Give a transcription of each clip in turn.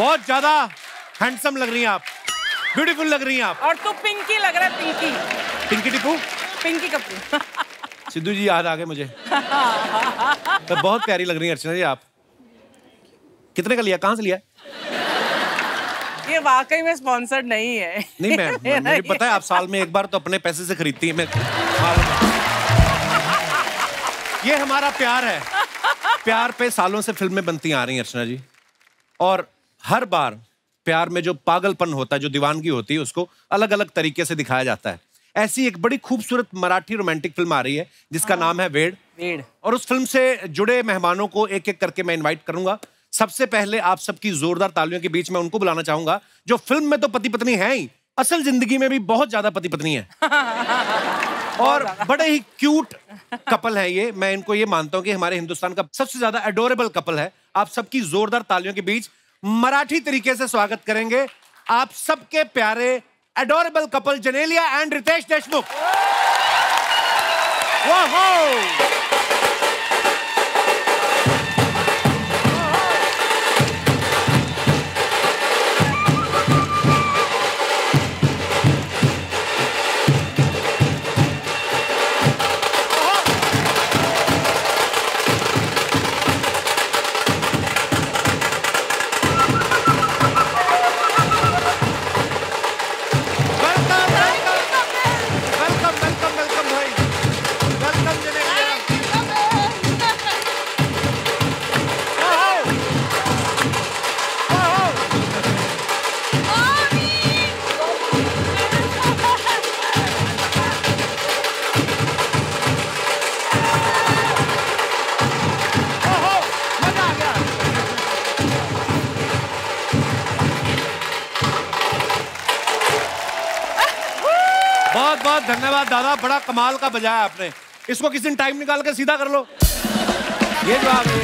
बहुत ज़्यादा हैंडसम लग रही हैं आप। ब्यूटीफुल लग रही हैं आप। और तू पिंकी लग रहा है पिंकी। पिंकी टिपू? पिंकी कपूर सिद्धू जी याद आ गए मुझे। तो बहुत प्यारी लग रही है अर्चना जी आप। कितने का लिया? कहाँ से लिया? ये वाकई में स्पॉन्सर्ड नहीं है। नहीं मैम मेरा मुझे पता है आप साल में एक बार तो अपने पैसे से खरीदती हैं। मैं। ये हमारा प्यार है। प्यार पे सालों से फ़िल्में बनती आ रही हैं अर्चना जी। और हर बार प्यार में जो पागलपन होता है जो दीवानगी होती है उसको अलग अलग तरीके से दिखाया जाता है। ऐसी एक बड़ी खूबसूरत मराठी रोमांटिक फ़िल्म आ रही है जिसका नाम है वेड। वेड। और उस फ़िल्म से जुड़े मेहमानों को एक एक करके मैं इनवाइट करूँगा। सबसे पहले आप सबकी जोरदार तालियों के बीच में उनको बुलाना चाहूँगा जो फ़िल्म में तो पति पत्नी है ही असल ज़िंदगी में भी बहुत ज़्यादा पति पत्नी है। और बड़े ही क्यूट कपल है ये। मैं इनको ये मानता हूँ कि हमारे हिंदुस्तान का सबसे ज़्यादा एडोरेबल कपल है। आप सबकी जोरदार तालियों के बीच मराठी तरीके से स्वागत करेंगे आप सबके प्यारे adorable couple Genelia and Riteish Deshmukh. वाहो। दादा बड़ा कमाल का बजाया आपने। इसको किसी दिन टाइम निकाल के सीधा कर लो। ये जवाब है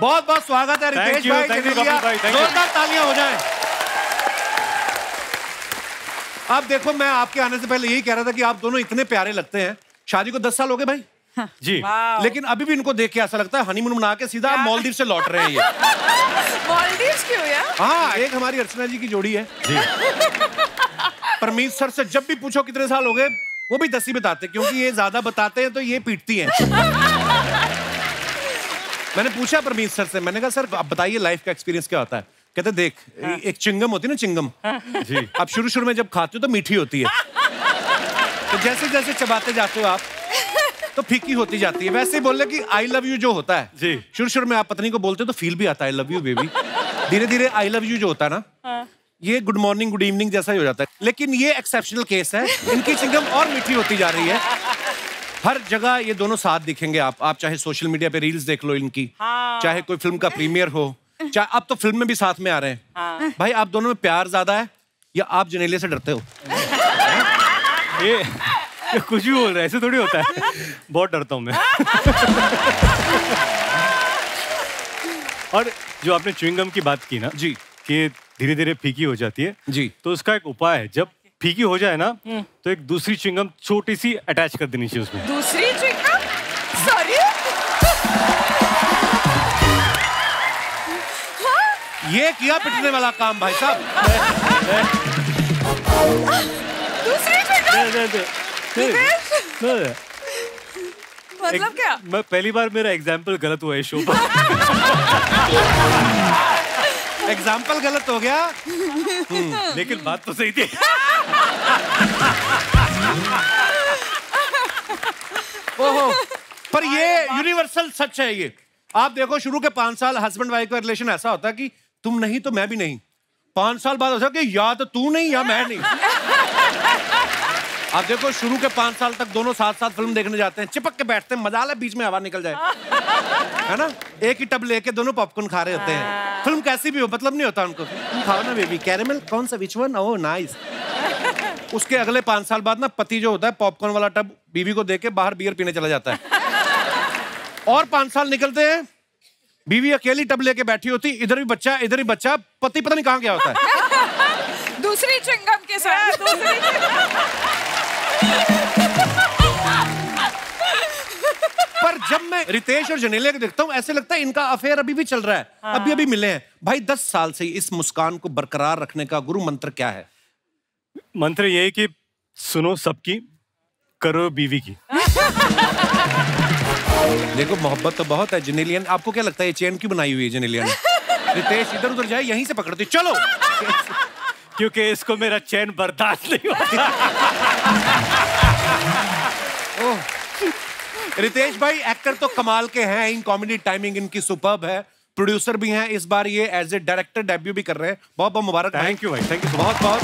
बहुत बहुत स्वागत है रितेश भाई. जोरदार तालियाँ हो जाएँ। अब देखो मैं आपके आने से पहले यही कह रहा था कि आप दोनों इतने प्यारे लगते हैं। शादी को दस साल हो गए भाई। हाँ। जी। लेकिन अभी भी इनको देख के ऐसा लगता है हनीमून मना के सीधा मालदीव से लौट रहे हैं ये। मॉलडीव्स क्यों यार? हाँ एक हमारी अर्चना जी की जोड़ी है। जी। परमीत सर से जब भी पूछो कितने साल हो गए वो भी दस ही बताते क्योंकि ये ज़्यादा बताते हैं तो ये पीटती हैं। मैंने पूछा परमीत सर से मैंने कहा सर आप बताइए लाइफ का एक्सपीरियंस क्या होता है? कहते देख एक चिंगम होती है ना चिंगम? जी। आप शुरू शुरू में जब खाते हो तो मीठी होती है। तो जैसे जैसे चबाते जाते हो आप तो फीकी होती जाती है। वैसे ही बोल रहे कि आई लव यू जो होता है जी। शुरू शुरू में आप पत्नी को बोलते हो तो फील भी आता है आई लव यू बेबी धीरे धीरे आई लव यू जो होता है ना ये गुड मॉर्निंग गुड इवनिंग जैसा ही हो जाता है। लेकिन ये एक्सेप्शनल केस है। इनकी चिंगम और मीठी होती जा रही है। हर जगह ये दोनों साथ दिखेंगे आप। आप चाहे सोशल मीडिया पे रील्स देख लो इनकी हाँ। चाहे कोई फ़िल्म का प्रीमियर हो चाहे अब तो फ़िल्म में भी साथ में आ रहे हैं। हाँ। भाई आप दोनों में प्यार ज़्यादा है या आप जनेलिया से डरते हो? ये, ये कुछ भी बोल रहा है ऐसे थोड़ी होता है। बहुत डरता हूँ मैं। और जो आपने च्युइंगम की बात की ना जी। कि धीरे धीरे फीकी हो जाती है। जी। तो उसका एक उपाय है जब फीकी हो जाए ना तो एक दूसरी चिंगम छोटी सी अटैच कर देनी चाहिए उसमें। दूसरी चिकन सॉरी ये किया पिटने वाला काम भाई साहब। दूसरी दे। मतलब क्या? मैं पहली बार मेरा एग्ज़ाम्पल गलत हुआ है शो पर। एग्ज़ाम्पल गलत हो गया। लेकिन बात तो सही थी। ओहो पर ये यूनिवर्सल सच है ये। आप देखो शुरू के पाँच साल हस्बैंड वाइफ का रिलेशन ऐसा होता है कि तुम नहीं तो मैं भी नहीं। पाँच साल बाद ऐसा है कि या तो तू नहीं या मैं नहीं। आप देखो शुरू के पाँच साल तक दोनों साथ साथ फ़िल्म देखने जाते हैं। चिपक के बैठते हैं मज़ा ले बीच में हवा निकल जाए। है ना? एक ही टब लेके दोनों पॉपकॉर्न खा रहे होते हैं। फ़िल्म कैसी भी हो मतलब नहीं होता उनको। तुम खाओ ना बेबी। कैरेमल कौन सा? विच वन ओह नाइस उसके अगले पाँच साल बाद ना पति जो होता है पॉपकॉर्न वाला टब बीवी को देके बाहर बियर पीने चला जाता है। और पाँच साल निकलते हैं बीवी अकेली टब लेके बैठी होती इधर भी बच्चा इधर ही बच्चा पति पता नहीं कहाँ गया होता है। दूसरी चिंगम के साथ। दूसरी पर जब मैं रितेश और जनेलिया को देखता हूँ ऐसे लगता है इनका अफेयर अभी भी चल रहा है। हाँ। अभी अभी मिले हैं। भाई दस साल से इस मुस्कान को बरकरार रखने का गुरु मंत्र क्या है? मंत्र ये है कि सुनो सबकी करो बीवी की। देखो मोहब्बत तो बहुत है जनेलियन। आपको क्या लगता है ये चेन क्यों बनाई हुई है जनेलिया ने रितेश इधर उधर जाए यहीं से पकड़ती चलो! क्योंकि इसको मेरा चैन बर्दाश्त नहीं होता। रितेश भाई एक्टर तो कमाल के हैं इन कॉमेडी टाइमिंग इनकी सुपर्ब है। प्रोड्यूसर भी हैं इस बार ये एज ए डायरेक्टर डेब्यू भी कर रहे हैं। बहुत बहुत मुबारक थैंक यू भाई थैंक यू बहुत बहुत।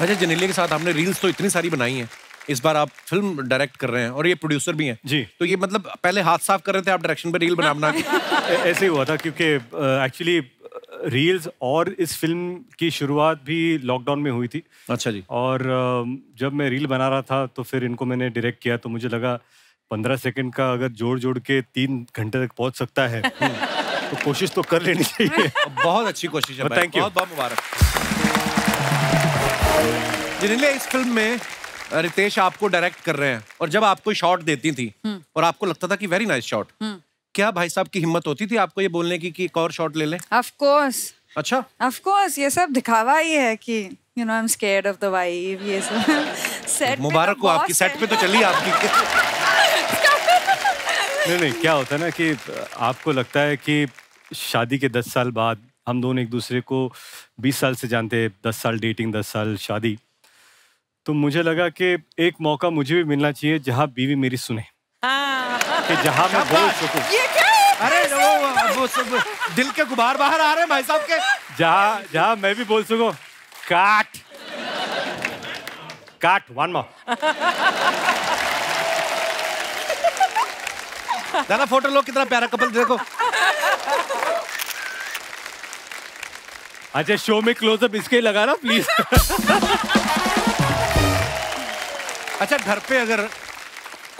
अजय जनेलिया के साथ आपने रील्स तो इतनी सारी बनाई हैं। इस बार आप फ़िल्म डायरेक्ट कर रहे हैं और ये प्रोड्यूसर भी हैं। जी। तो ये मतलब पहले हाथ साफ़ कर रहे थे आप डायरेक्शन पर रील बना बना ऐसे ही हुआ था क्योंकि एक्चुअली रील्स और इस फ़िल्म की शुरुआत भी लॉकडाउन में हुई थी। अच्छा जी। और जब मैं रील बना रहा था तो फिर इनको मैंने डायरेक्ट किया तो मुझे लगा पंद्रह सेकंड का अगर जोड़ जोड़ के तीन घंटे तक पहुँच सकता है तो कोशिश तो कर लेनी चाहिए। बहुत अच्छी कोशिश है thank you. बहुत बहुत मुबारक। जिन्हें इस फ़िल्म में रितेश आपको डायरेक्ट कर रहे हैं और जब आपको शॉट देती थी और आपको लगता था कि वेरी नाइस शॉट क्या भाई साहब की हिम्मत होती थी आपको ये बोलने की कि एक और शॉट ले लें? ऑफ़ कोर्स अच्छा। ऑफ़ कोर्स ये सब दिखावा ही है कि you know I am scared of the wife ये सब। सेट मुबारक हो आपकी सेट पे तो चली आपकी। नहीं नहीं क्या होता है ना कि आपको लगता है कि शादी के दस साल बाद हम दोनों एक दूसरे को बीस साल से जानते हैं दस साल डेटिंग दस साल शादी। तो मुझे लगा कि एक मौका मुझे भी मिलना चाहिए जहाँ बीवी मेरी सुने। कि जहाँ मैं बोल सकूँ। है अरे वो वो दिल के गुबार बाहर आ रहे हैं भाई साहब के। जहाँ जहाँ मैं भी बोल सकूँ काट। काट वन मोर दादा फ़ोटो लो कितना प्यारा कपल देखो। अच्छा शो में क्लोजअप इसके ही लगा ना प्लीज़ अच्छा घर पे अगर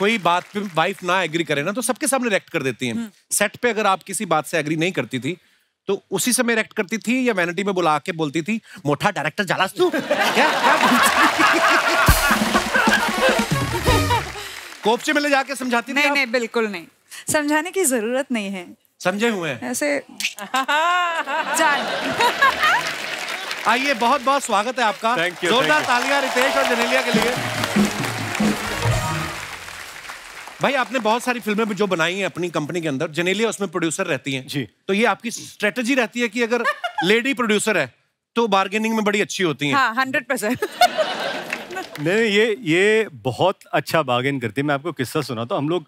कोई बात पे वाइफ ना एग्री करे ना तो सबके सामने रिएक्ट कर देती हैं। सेट पे अगर आप किसी बात से एग्री नहीं करती थी तो उसी समय रिएक्ट करती थी या वैनिटी में बुला के बोलती थी मोटा डायरेक्टर जालास तू? क्या क्या कोपचे में ले जाके समझाती नहीं नहीं बिल्कुल नहीं। समझाने की ज़रूरत नहीं है। समझे हुए हैं। ऐसे जान। आइए बहुत बहुत स्वागत है आपका। जोरदार तालियाँ रितेश और जनेलिया के लिए। भाई आपने बहुत सारी फ़िल्में भी जो बनाई हैं अपनी कंपनी के अंदर जनेलिया उसमें प्रोड्यूसर रहती हैं। जी। तो ये आपकी स्ट्रेटजी रहती है कि अगर लेडी प्रोड्यूसर है तो बार्गेनिंग में बड़ी अच्छी होती हैं। हाँ हंड्रेड परसेंट नहीं ये ये बहुत अच्छा बार्गेन करती है। मैं आपको किस्सा सुना तो हम लोग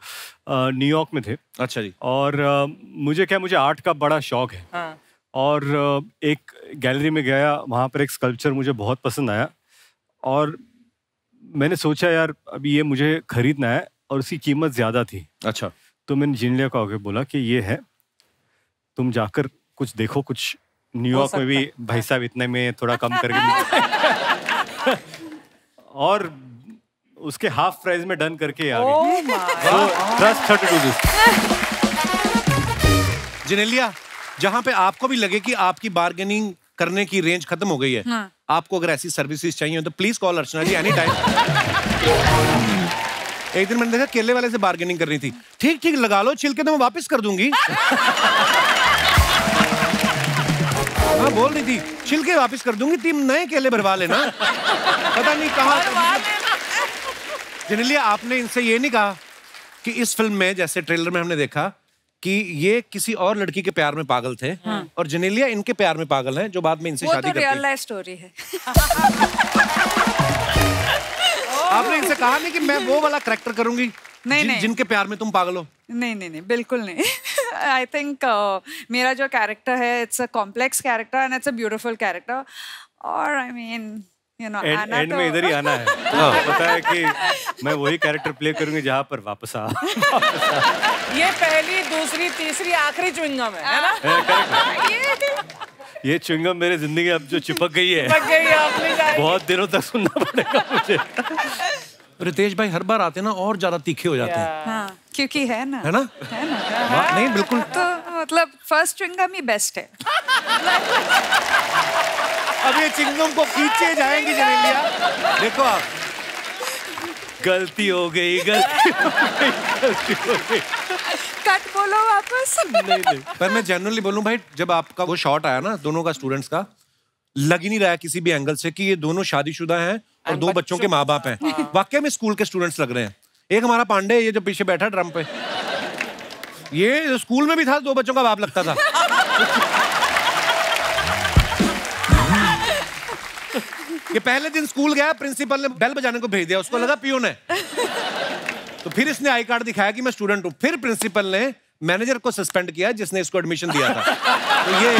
न्यूयॉर्क में थे। अच्छा जी। और अ, मुझे क्या मुझे आर्ट का बड़ा शौक है। हाँ। और एक गैलरी में गया वहाँ पर एक स्कल्पचर मुझे बहुत पसंद आया। और मैंने सोचा यार अभी ये मुझे खरीदना है। और उसकी कीमत ज़्यादा थी। अच्छा। तो मैंने जिनलिया को आके बोला कि ये है तुम जाकर कुछ देखो कुछ न्यूयॉर्क में भी भाई साहब इतने में थोड़ा कम करके और उसके हाफ़ प्राइस में डन करके आ गए Oh. तो जनेलिया जहाँ पे आपको भी लगे कि आपकी बार्गेनिंग करने की रेंज खत्म हो गई है हाँ। आपको अगर ऐसी सर्विसेज़ चाहिए तो please call Archana ji any time एक दिन मैंने देखा केले वाले से बार्गेनिंग करनी थी। ठीक ठीक लगा लो छिलके तो मैं वापस कर दूँगी। हाँ बोल रही थी छिलके वापस कर दूँगी तीन नए केले भरवा लेना। पता नहीं कहा जनेलिया आपने इनसे ये नहीं कहा कि इस फ़िल्म में जैसे ट्रेलर में हमने देखा कि ये किसी और लड़की के प्यार में पागल थे हाँ। और जनेलिया इनके प्यार में पागल हैं जो बाद में इनसे शादी तो करती रियल है। लाइफ स्टोरी है। आपने इनसे कहा नहीं कि मैं वो वाला करेक्टर करूँगी। नहीं, नहीं। जिनके प्यार में तुम पागल हो। नहीं नहीं नहीं बिल्कुल नहीं। आई थिंक uh, मेरा जो कैरेक्टर है it's a complex character and it's a beautiful character और I mean you know and आना एंड तो में इधर ही आना है। तो पता है कि मैं वही कैरेक्टर प्ले करूँगी जहाँ पर वापस आ। ये पहली दूसरी तीसरी आखिरी च्युइंगम है है ना ये चुंगम मेरे ज़िंदगी अब जो चिपक गई है। लग गई है जाएगी बहुत दिनों तक सुनना पड़ेगा मुझे। रितेश भाई हर बार आते हैं ना और ज़्यादा तीखे हो जाते हैं। हाँ क्योंकि है ना। है ना? है ना? वाह, नहीं बिल्कुल। तो मतलब फ़र्स्ट च्युइंगम ही बेस्ट है। अब ये चिंगम को खींचे जाएँगी जनेलिया देखो आप। गलती हो गई गलती हो गई गलती हो गई। कट बोलो वापस। नहीं नहीं। पर मैं जनरली बोलूँ भाई जब आपका वो शॉट आया ना दोनों का स्टूडेंट्स का लग ही नहीं रहा है किसी भी एंगल से कि ये दोनों शादीशुदा हैं और दो बच्चों के माँ बाप हैं। वाकई में स्कूल के स्टूडेंट्स लग रहे हैं। एक हमारा पांडे ये जो पीछे बैठा ड्रम पे। ये स्कूल में भी था दो बच्चों का बाप लगता था। ये पहले दिन स्कूल गया प्रिंसिपल ने बेल बजाने को भेज दिया उसको लगा पियून है। तो फिर इसने आई कार्ड दिखाया कि मैं स्टूडेंट हूँ। फिर प्रिंसिपल ने मैनेजर को सस्पेंड किया जिसने इसको एडमिशन दिया था। तो ये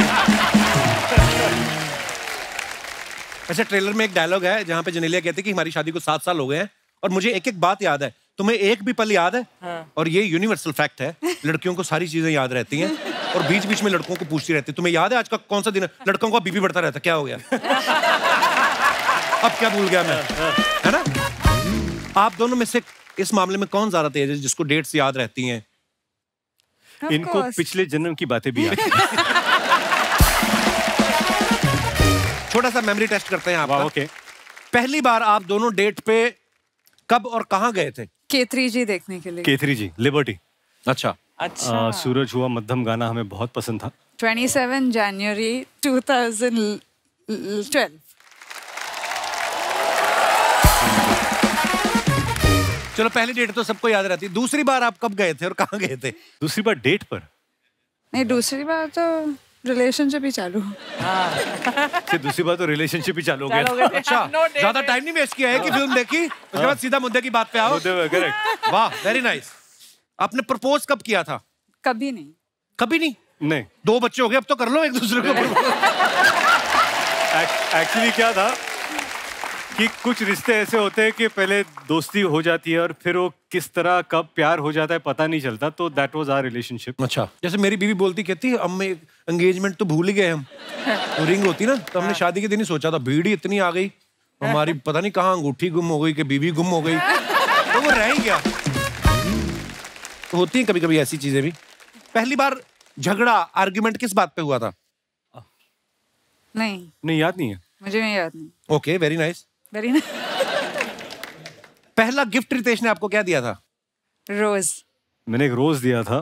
अच्छा ट्रेलर में एक डायलॉग है जहाँ पे जनेलिया कहती है कि हमारी शादी को सात साल हो गए हैं और मुझे एक एक बात याद है। तुम्हें एक भी पल याद है? हाँ। और ये यूनिवर्सल फैक्ट है। लड़कियों को सारी चीज़ें याद रहती हैं और बीच बीच में लड़कों को पूछती रहती है। तुम्हें याद है आज का कौन सा दिन है? लड़कों का बीपी बढ़ता रहता क्या हो गया? अब क्या भूल गया मैं? है ना? आप दोनों में से इस मामले में कौन ज़्यादा तेज है जिसको डेट्स याद रहती हैं? इनको पिछले जन्म की बातें भी याद छोटा सा मेमोरी टेस्ट करते हैं वाह आप ओके पहली बार आप दोनों डेट पे कब और कहाँ गए थे? केतरी जी देखने के लिए। केथरी जी लिबर्टी अच्छा। अच्छा। आ, सूरज हुआ मध्यम गाना हमें बहुत पसंद था। 27 जनवरी 2012 चलो पहली डेट तो सबको याद रहती है। दूसरी बार आप कब गए थे और कहाँ गए थे? दूसरी बार डेट पर? नहीं दूसरी बार तो रिलेशनशिप ही चालू। फिर दूसरी बार तो रिलेशनशिप ही चालू हो गया। अच्छा ज़्यादा टाइम नहीं वेस्ट किया है कि फ़िल्म देखी? उसके बाद सीधा मुद्दे की बात पे आओ। करेक्ट वाह वेरी नाइस आपने प्रपोज कब किया था? कभी नहीं। कभी नहीं? नहीं। दो बच्चे हो गए अब तो कर लो एक दूसरे को एक्चुअली क्या था? कि कुछ रिश्ते ऐसे होते हैं कि पहले दोस्ती हो जाती है और फिर वो किस तरह कब प्यार हो जाता है पता नहीं चलता तो दैट वाज आर रिलेशनशिप अच्छा जैसे मेरी बीवी बोलती कहती है अब मैं एंगेजमेंट तो भूल ही गए हम। तो रिंग होती ना तो हमने शादी के दिन ही सोचा था भीड़ ही इतनी आ गई। हमारी पता नहीं कहाँ अंगूठी गुम हो गई कि बीवी गुम हो गई। तो वो रह ही गया। तो होती है कभी कभी ऐसी चीज़ें भी? पहली बार झगड़ा आर्ग्यूमेंट किस बात पे हुआ था? नहीं। नहीं याद नहीं है। मुझे नहीं याद। नहीं ओके वेरी नाइस वेरी पहला गिफ्ट रितेश ने आपको क्या दिया था? रोज मैंने एक रोज दिया था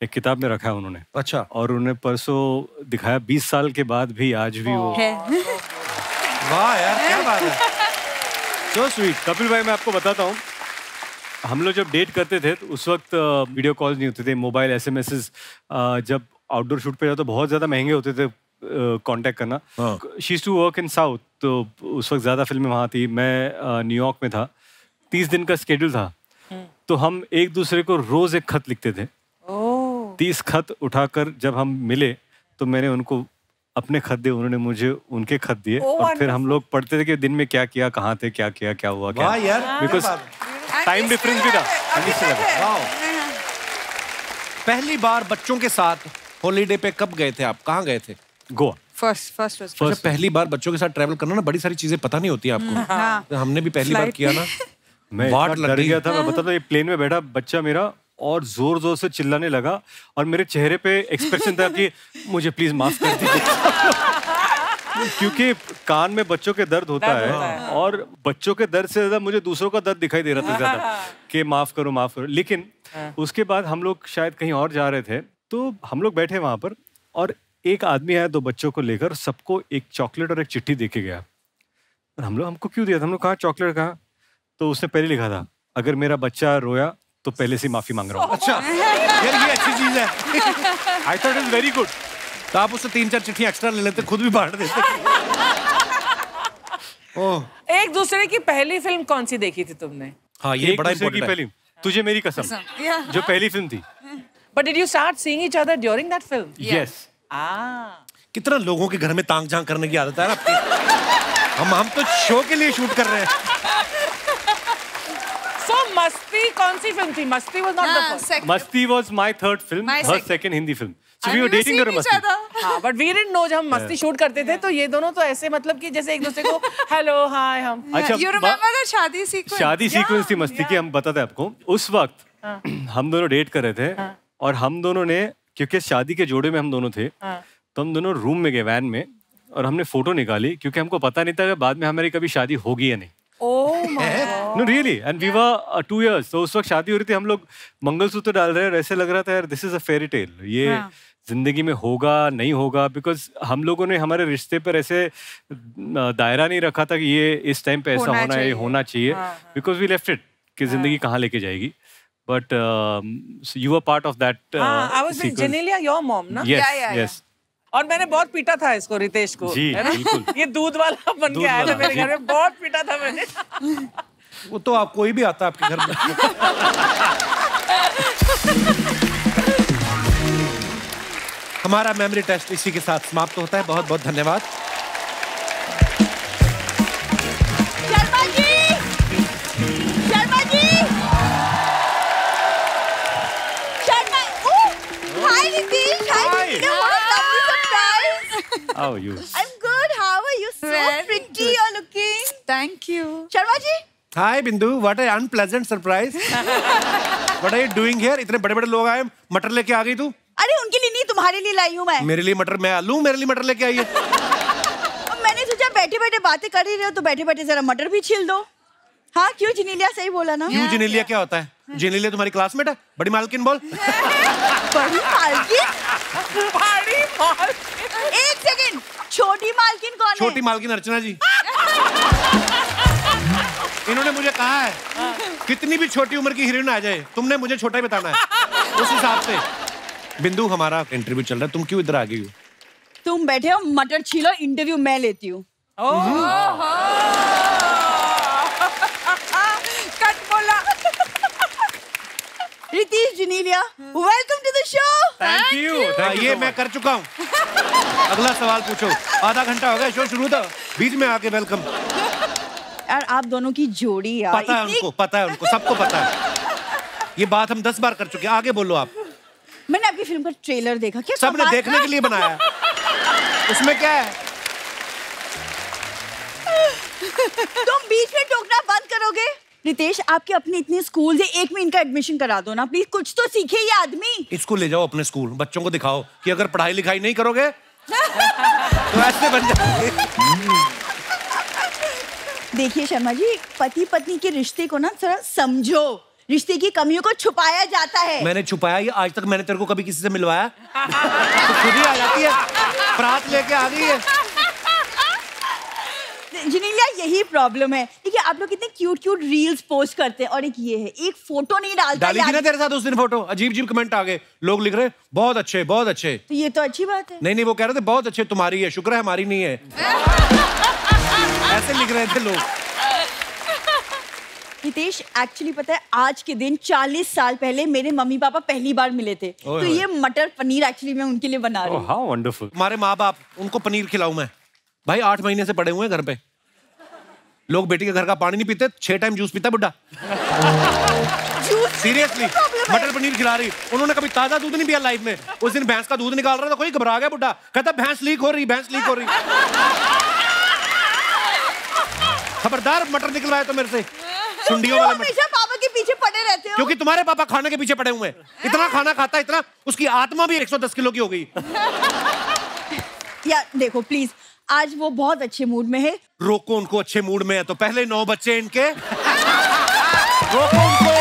एक किताब में रखा है उन्होंने। अच्छा। और उन्हें परसों दिखाया 20 साल के बाद भी आज भी वो है। वाह यार क्या बात है। सो स्वीट कपिल भाई मैं आपको बताता हूँ। हम लोग जब डेट करते थे तो उस वक्त वीडियो कॉल नहीं होते थे मोबाइल एस एम जब आउटडोर शूट पे जाओ तो बहुत ज़्यादा महँगे होते थे कांटेक्ट करना। She's to work in south तो उस वक्त ज़्यादा फ़िल्में वहाँ थी। मैं न्यूयॉर्क में था। तीस दिन का स्केड्यूल था। तो हम एक दूसरे को रोज़ एक खत लिखते थे। तीस खत उठाकर जब हम मिले तो मैंने उनको अपने खत दिए। उन्होंने मुझे उनके खत दिए। Oh, और फिर हम लोग पढ़ते थे कि दिन में क्या किया कहाँ थे क्या किया क्या हुआ क्या यार बिकॉज़ टाइम डिफरेंस भी था। पहली बार बच्चों के साथ हॉलीडे पे कब गए थे आप? कहाँ गए थे? गोवा। फ़र्स्ट फ़र्स्ट वाज अच्छा पहली बार बच्चों के साथ ट्रैवल करना ना बड़ी सारी चीज़ें पता नहीं होती आपको। हाँ। तो हमने भी पहली बार किया ना। मैं। वाट लग डर गया था मैं हूँ, ये प्लेन में बैठा बच्चा मेरा और ज़ोर ज़ोर से चिल्लाने लगा और मेरे चेहरे पे एक्सप्रेशन था कि मुझे प्लीज़ माफ़ कर दीजिए। क्योंकि कान में बच्चों के दर्द होता है होता है। और बच्चों के दर्द से ज़्यादा मुझे दूसरों का दर्द दिखाई दे रहा था ज़्यादा कि माफ़ करो माफ़ करो। लेकिन उसके बाद हम लोग शायद कहीं और जा रहे थे तो हम लोग बैठे वहाँ पर और एक आदमी आया दो बच्चों को लेकर सबको एक चॉकलेट और एक चिट्ठी दे के गया। और हम लोग हमको क्यों दिया था? हम लोग कहा चॉकलेट कहा? तो उसने पहले लिखा था अगर मेरा बच्चा रोया तो पहले से माफ़ी मांग रहा हूँ। अच्छा यार ये अच्छी चीज़ है। I thought is very good तो आप उससे तीन चार चिट्ठी एक्स्ट्रा ले लेते खुद भी बांट देते। ओह। एक दूसरे की पहली फ़िल्म कौन सी देखी थी तुमने? हाँ ये बड़ा दूसरे की है। पहली। तुझे मेरी कसम जो पहली फ़िल्म थी। But did you start seeing each other during that film yes कितना लोगों के घर में तांग झांग करने की आदत है ना आपकी? हम हम तो शो के लिए शूट कर रहे हैं। सो मस्ती कौन सी फ़िल्म थी? मस्ती वाज नॉट द हाँ, first Masti was my third film her second. Second Hindi film so we we were were dating Masti. हाँ बट वी डिडंट नो जब हम मस्ती शूट करते थे तो ये दोनों तो ऐसे मतलब कि जैसे एक दूसरे को हेलो हाय हम. अच्छा You बा- remember the शादी sequence? शादी सीक्वेंस थी मस्ती की हम बताते हैं आपको। उस वक्त हम दोनों डेट कर रहे थे और हम दोनों ने क्योंकि शादी के जोड़े में हम दोनों थे हाँ। तो हम दोनों रूम में गए वैन में और हमने फ़ोटो निकाली क्योंकि हमको पता नहीं था कि बाद में हमारी कभी शादी होगी या नहीं। ओह my god no really and we were two years तो उस वक्त शादी हो रही थी हम लोग मंगलसूत्र डाल रहे हैं ऐसे लग रहा था यार this is a fairy tale ये हाँ. ज़िंदगी में होगा नहीं होगा बिकॉज़ हम लोगों ने हमारे रिश्ते पर ऐसे दायरा नहीं रखा था कि ये इस टाइम पे ऐसा होना होना है ये होना चाहिए बिकॉज़ वी लेफ़्ट इट कि ज़िंदगी कहाँ लेके जाएगी। But you are part of that I was Genelia your mom ना? यस Yeah, yeah, यस और मैंने बहुत पीटा था इसको रितेश को जी, है ना? ये दूध वाला बन के आया था मेरे घर में बहुत पीटा था मैंने। वो तो आप कोई भी आता आपके घर में। हमारा मेमोरी टेस्ट इसी के साथ समाप्त होता है। बहुत बहुत धन्यवाद। Surprise how you I'm good. How are you? So Very pretty you're looking. Thank you. Sharma ji hi Bindu what a unpleasant surprise what are you doing here इतने बड़े बड़े लोग आए मटर लेके आ गई तू? अरे उनके लिए नहीं तुम्हारे लिए लाई हूँ मैं। मेरे लिए मटर मैं आलू मेरे लिए मटर लेके आई है? अब मैंने सोचा बैठे बैठे बातें कर ही रहे हो तो बैठे बैठे जरा मटर भी छील दो। हाँ क्यों जिनीलिया सही बोला ना? क्यों जिनेलिया क्या होता है? जिनेलिया तुम्हारी क्लासमेट है? बड़ी मालकिन बोल। बड़ी मालकिन? बड़ी माल एक छोटी मालकिन कौन छोटी है मालकिन अर्चना जी। इन्होंने मुझे कहा है कितनी भी छोटी उम्र की हीरोइन आ जाए तुमने मुझे छोटा ही बताना है। उस हिसाब से। बिंदु हमारा इंटरव्यू चल रहा है तुम क्यों इधर आ गई हो? तुम बैठे हो मटर छीलो इंटरव्यू मैं लेती हूँ कट बोला Riteish Genelia welcome to the show thank you ये मैं कर चुका हूँ। अगला सवाल पूछो। आधा घंटा हो गया शो शुरू था। बीच में आके वेलकम यार आप दोनों की जोड़ी यार पता है उनको पता है उनको सबको पता है। ये बात हम दस बार कर चुके हैं। आगे बोलो आप। मैंने आपकी फ़िल्म का ट्रेलर देखा। क्या सबने देखने के लिए बनाया उसमें क्या है? तुम बीच में टोकना बंद करोगे? रितेश आपके अपने इतने स्कूल है एक में इनका एडमिशन करा दो ना प्लीज़ कुछ तो सीखे ये आदमी। इसको ले जाओ अपने स्कूल बच्चों को दिखाओ कि अगर पढ़ाई लिखाई नहीं करोगे तो ऐसे बन जाएँगे देखिए शर्मा जी पति पत्नी के रिश्ते को ना थोड़ा समझो। रिश्ते की कमियों को छुपाया जाता है। मैंने छुपाया ये आज तक मैंने तेरे को कभी किसी से मिलवाया? तो खुद ही आ जाती है प्रात लेके आ गई है। जिनीलिया यही प्रॉब्लम है। देखिए आप लोग कितने क्यूट क्यूट रील्स पोस्ट करते हैं और एक ये है एक फ़ोटो नहीं डालता डाली थी ना तेरे साथ उस दिन फ़ोटो अजीब अजीब कमेंट आ गए। लोग लिख रहे बहुत अच्छे बहुत अच्छे। तो ये तो अच्छी बात है। नहीं नहीं वो कह रहे थे बहुत अच्छे तुम्हारी है शुक्र है हमारी नहीं है। ऐसे लिख रहे थे लोग। नितेश एक्चुअली पता है आज के दिन 40 साल पहले मेरे मम्मी पापा पहली बार मिले थे। तो ये मटर पनीर एक्चुअली मैं उनके लिए बना रही हूँ। हाउ वंडरफुल हमारे माँ बाप उनको पनीर खिलाऊं मैं। भाई आठ महीने से पड़े हुए हैं घर पे। लोग बेटी के घर का पानी नहीं पीते छह टाइम जूस पीता बुड्ढा। सीरियसली मटर पनीर खिला रही। उन्होंने कभी ताज़ा दूध नहीं पिया लाइफ में। उस दिन भैंस का दूध निकाल रहा था कोई घबरा गया बुड्ढा। कहता भैंस लीक हो रही भैंस लीक हो रही। खबरदार मटर निकलवाए तो मेरे से। सुंडियों वाले मटर। पापा के पीछे पड़े रहते हो। क्योंकि तुम्हारे पापा खाने के पीछे पड़े हुए हैं। इतना खाना खाता है इतना उसकी आत्मा भी 110 किलो की हो गई। या देखो प्लीज़ आज वो बहुत अच्छे मूड में है। रोको उनको अच्छे मूड में है तो पहले नौ बच्चे इनके। रोको उनको।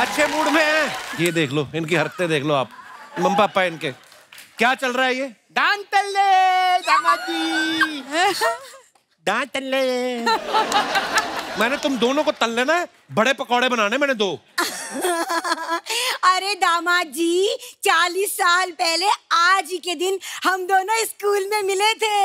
अच्छे मूड में है। ये देख लो इनकी हरकतें देख लो आप। मम्मी पापा इनके। क्या चल रहा है ये? डांस तल्ले दामाजी तल्ले मैंने तुम दोनों को तल लेना बड़े पकौड़े बनाने मैंने दो। अरे दामाद जी चालीस साल पहले आज ही के दिन हम दोनों स्कूल में मिले थे।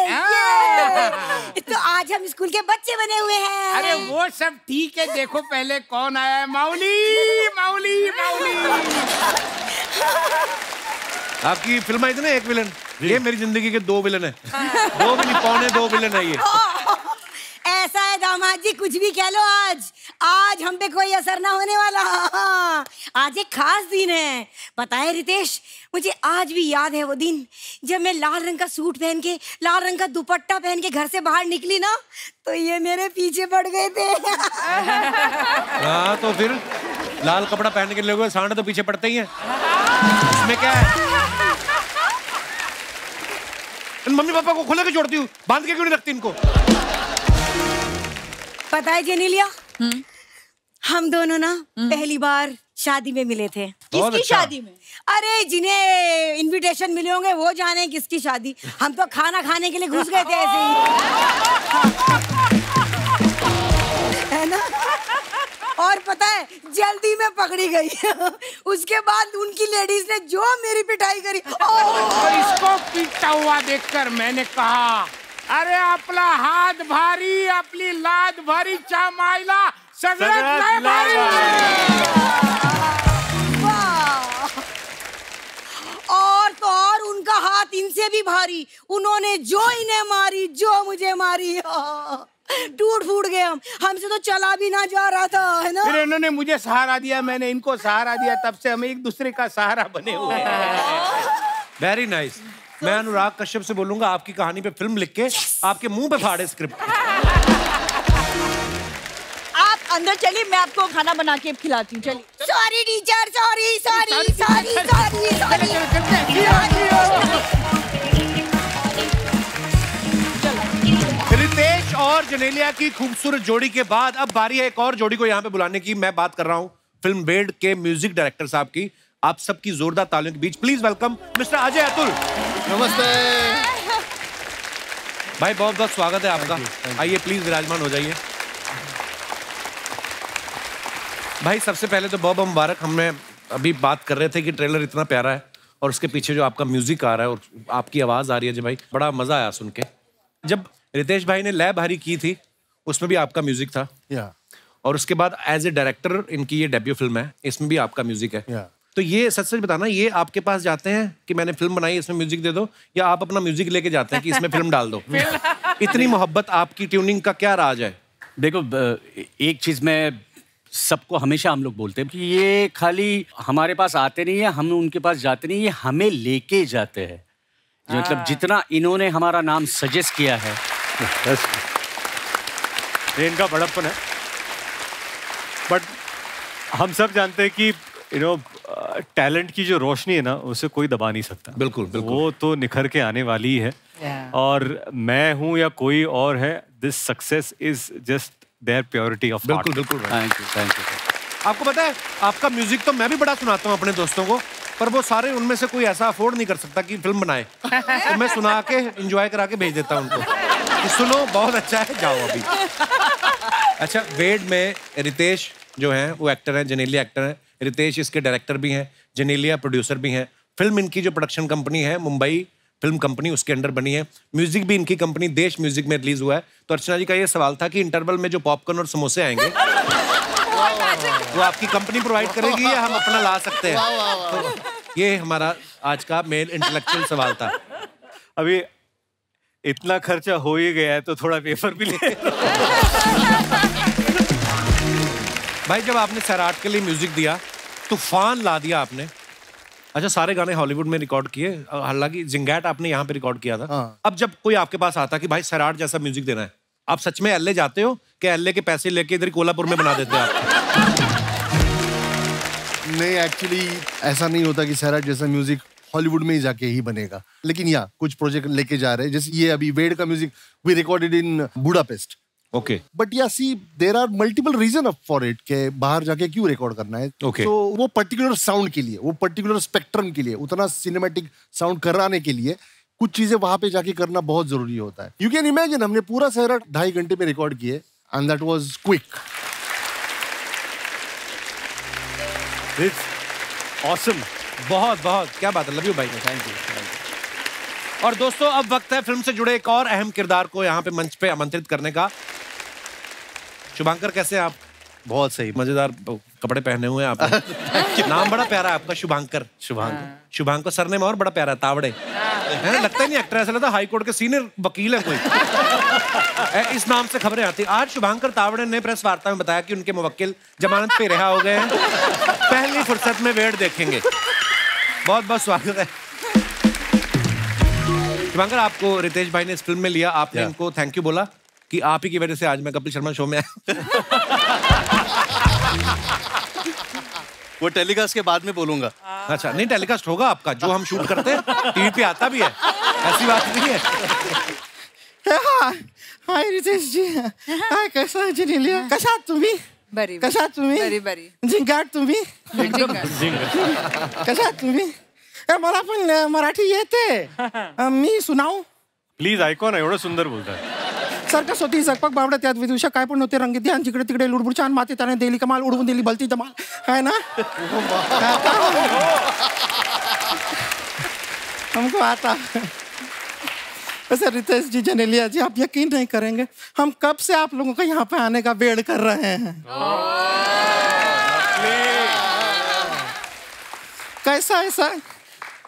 तो आज हम स्कूल के बच्चे बने हुए हैं। अरे वो सब ठीक है देखो पहले कौन आया है? माउली माउली माउली। आपकी फ़िल्म आई थी ना एक विलन ये मेरी ज़िंदगी के दो विलन है। दो भी नहीं पौने दो विलन है ये। ऐसा है दामाद जी, कुछ भी कह लो आज। आज हम पे कोई असर ना होने वाला। आज एक खास दिन है। पता है रितेश, मुझे आज भी याद है वो दिन, जब मैं लाल रंग का सूट पहन के, लाल रंग का दुपट्टा पहन के घर से बाहर निकली ना तो ये मेरे पीछे पड़ गए थे। हाँ तो फिर लाल कपड़ा पहन के लोग सांड तो पीछे पड़ते ही हैं। इसमें क्या है? मम्मी पापा को खुले के छोड़ती हूँ? बाँध के क्यों नहीं रखती इनको? पता है जेनिलिया? हम दोनों ना पहली बार शादी में मिले थे। किसकी अच्छा। शादी में? अरे जिन्हें इनविटेशन मिले होंगे वो जाने किसकी शादी। हम तो खाना खाने के लिए घुस गए थे ऐसे ही। है। ना? और पता है जल्दी में पकड़ी गई। उसके बाद उनकी लेडीज़ ने जो मेरी पिटाई करी। ओह! तो इसको पीटता हुआ देखकर मैंने कहा अरे आपला हात भारी आपली लाद भारी चा मायला सगळ्यात सगळ्यात लय भारी! और तो और उनका हाथ इनसे भी भारी। उन्होंने जो इन्हें मारी जो मुझे मारी टूट फूट गए हम। हमसे तो चला भी ना जा रहा था है ना? फिर इन्होंने मुझे सहारा दिया मैंने इनको सहारा दिया तब से हम एक दूसरे का सहारा बने हुए हैं। वेरी नाइस मैं अनुराग कश्यप से बोलूँगा आपकी कहानी पे फ़िल्म लिख के आपके मुँह पे फाड़े स्क्रिप्ट आप अंदर चलिए मैं आपको खाना बना के खिलाती हूँ चलिए sorry teacher sorry sorry sorry sorry sorry Riteish और जनेलिया की खूबसूरत जोड़ी के बाद अब बारी है एक और जोड़ी को यहाँ पे बुलाने की मैं बात कर रहा हूँ फ़िल्म बेड के म्यूज़िक डायरेक्टर साहब की आप सबकी जोरदार तालियों के बीच please welcome mister Ajay Atul नमस्ते। भाई बहुत बहुत स्वागत है आपका। आइए प्लीज़ विराजमान हो जाइए। भाई सबसे पहले तो बहुत बहुत मुबारक। हमने अभी बात कर रहे थे कि ट्रेलर इतना प्यारा है और उसके पीछे जो आपका म्यूज़िक आ रहा है और आपकी आवाज़ आ रही है जी भाई बड़ा मज़ा आया सुन के। जब रितेश भाई ने लय भारी की थी उसमें भी आपका म्यूज़िक था। या और उसके बाद एज ए डायरेक्टर इनकी ये डेब्यू फ़िल्म है इसमें भी आपका म्यूज़िक है। तो ये सच सच बताना ये आपके पास जाते हैं कि मैंने फ़िल्म बनाई इसमें म्यूज़िक दे दो या आप अपना म्यूज़िक लेके जाते हैं कि इसमें फ़िल्म डाल दो। इतनी मोहब्बत आपकी ट्यूनिंग का क्या राज है? देखो एक चीज़ मैं सबको हमेशा हम लोग बोलते हैं कि ये खाली हमारे पास आते नहीं है हम उनके पास जाते नहीं ये हमें लेके जाते हैं। जो मतलब जितना इन्होंने हमारा नाम सजेस्ट किया है। इनका बड़प्पन है। बट हम सब जानते हैं कि यू नो टैलेंट की जो रोशनी है ना उसे कोई दबा नहीं सकता। बिल्कुल, बिल्कुल। वो तो निखर के आने वाली है। Yeah. और मैं हूँ या कोई और है this success is just their purity of बिल्कुल बिल्कुल थैंक यू थैंक यू आपको पता है आपका म्यूज़िक तो मैं भी बड़ा सुनाता हूँ अपने दोस्तों को पर वो सारे उनमें से कोई ऐसा अफोर्ड नहीं कर सकता कि फ़िल्म बनाए। तो मैं सुना के एंजॉय करा के भेज देता हूँ उनको। कि सुनो बहुत अच्छा है जाओ अभी। अच्छा वेड में रितेश जो है वो एक्टर है जनेलिया एक्टर है। रितेश इसके डायरेक्टर भी हैं जनेलिया प्रोड्यूसर भी हैं। फ़िल्म इनकी जो प्रोडक्शन कंपनी है मुंबई फ़िल्म कंपनी उसके अंडर बनी है। म्यूज़िक भी इनकी कंपनी देश म्यूज़िक में रिलीज़ हुआ है। तो अर्चना जी का ये सवाल था कि इंटरवल में जो पॉपकॉर्न और समोसे आएँगे वो आपकी कंपनी प्रोवाइड करेगी या हम अपना ला सकते हैं? तो ये हमारा आज का मेल इंटेलेक्चुअल सवाल था। अभी इतना खर्चा हो ही गया है तो थोड़ा पेपर भी ले भाई जब आपने सैराट के लिए म्यूज़िक दिया तूफ़ान ला दिया आपने। अच्छा सारे गाने हॉलीवुड में रिकॉर्ड किए। हालाँकि जिंगैट आपने यहाँ पे रिकॉर्ड किया था। हाँ। अब जब कोई आपके पास आता कि भाई सराट जैसा म्यूज़िक देना है आप सच में एल्ले जाते हो कि एल्ले के पैसे लेके इधर कोल्हापुर में बना देते हो आप? नहीं एक्चुअली ऐसा नहीं होता कि सराट जैसा म्यूज़िक हॉलीवुड में ही जाके ही बनेगा। लेकिन या कुछ प्रोजेक्ट लेके जा रहे हैं। जैसे ये अभी वेड का music we recorded in Budapest okay but yeah see there are multiple reason for it के बाहर जाके क्यों रिकॉर्ड करना है? तो Okay. तो वो पर्टिकुलर साउंड के लिए वो पर्टिकुलर स्पेक्ट्रम के लिए उतना सिनेमेटिक साउंड कराने के लिए कुछ चीज़ें वहाँ पे जाके करना बहुत ज़रूरी होता है। यू कैन इमेजिन हमने पूरा सहरा ढाई घंटे में रिकॉर्ड किए and that was quick awesome बहुत बहुत क्या बात है? लव यू भाई। थैंक यू और दोस्तों अब वक्त है फ़िल्म से जुड़े एक और अहम किरदार को यहाँ पे मंच पे आमंत्रित करने का। शुभांकर कैसे हैं आप? बहुत सही। मज़ेदार कपड़े पहने हुए हैं आप। नाम बड़ा प्यारा है आपका शुभांकर। शुभांकर शुभांकर सरने में और बड़ा प्यारा तावड़े। है। लगता ही नहीं एक्टर ऐसा लगता हाई कोर्ट के सीनियर वकील है कोई। इस नाम से खबरें आती। आज शुभांकर तावड़े ने प्रेस वार्ता में बताया कि उनके मुवक्किल जमानत पे रिहा हो गए हैं। पहली फुर्सत में वेट देखेंगे। बहुत बहुत स्वागत है। शुभांकर आपको रितेश भाई ने इस फ़िल्म में लिया। आपने Yeah. इनको थैंक यू बोला कि आप ही की वजह से आज मैं कपिल शर्मा शो में आया। वो टेलीकास्ट के बाद में बोलूँगा। अच्छा नहीं टेलीकास्ट होगा आपका जो हम शूट करते हैं टीवी पे आता भी है। ऐसी बात नहीं है। हाय रितेश जी। हाय कसा आहे जिनिलिया कशा आहात तुम्ही? बरी आहात तुम्ही? बरी बरी। जिंगाट तुम्ही? कशा आहात तुम्ही? ए, मला पण मराठी येते. मी सुनाऊ. प्लीज़ ऐकवा ना एवढं सुंदर बोलताय. सर्कस होती झकपक बावडा त्यात. विदुषा काय पण होते रंगीत ध्यान जिकडे तिकडे लुडबुड छान माती त्याने दिली कमाल उडवून दिली भलती धमाल. है ना? हमको आता वैसे रितेश जी जनेलिया जी आप यकीन नहीं करेंगे हम कब से आप लोगों का यहाँ पे आने का वेट कर रहे हैं? कैसा ऐसा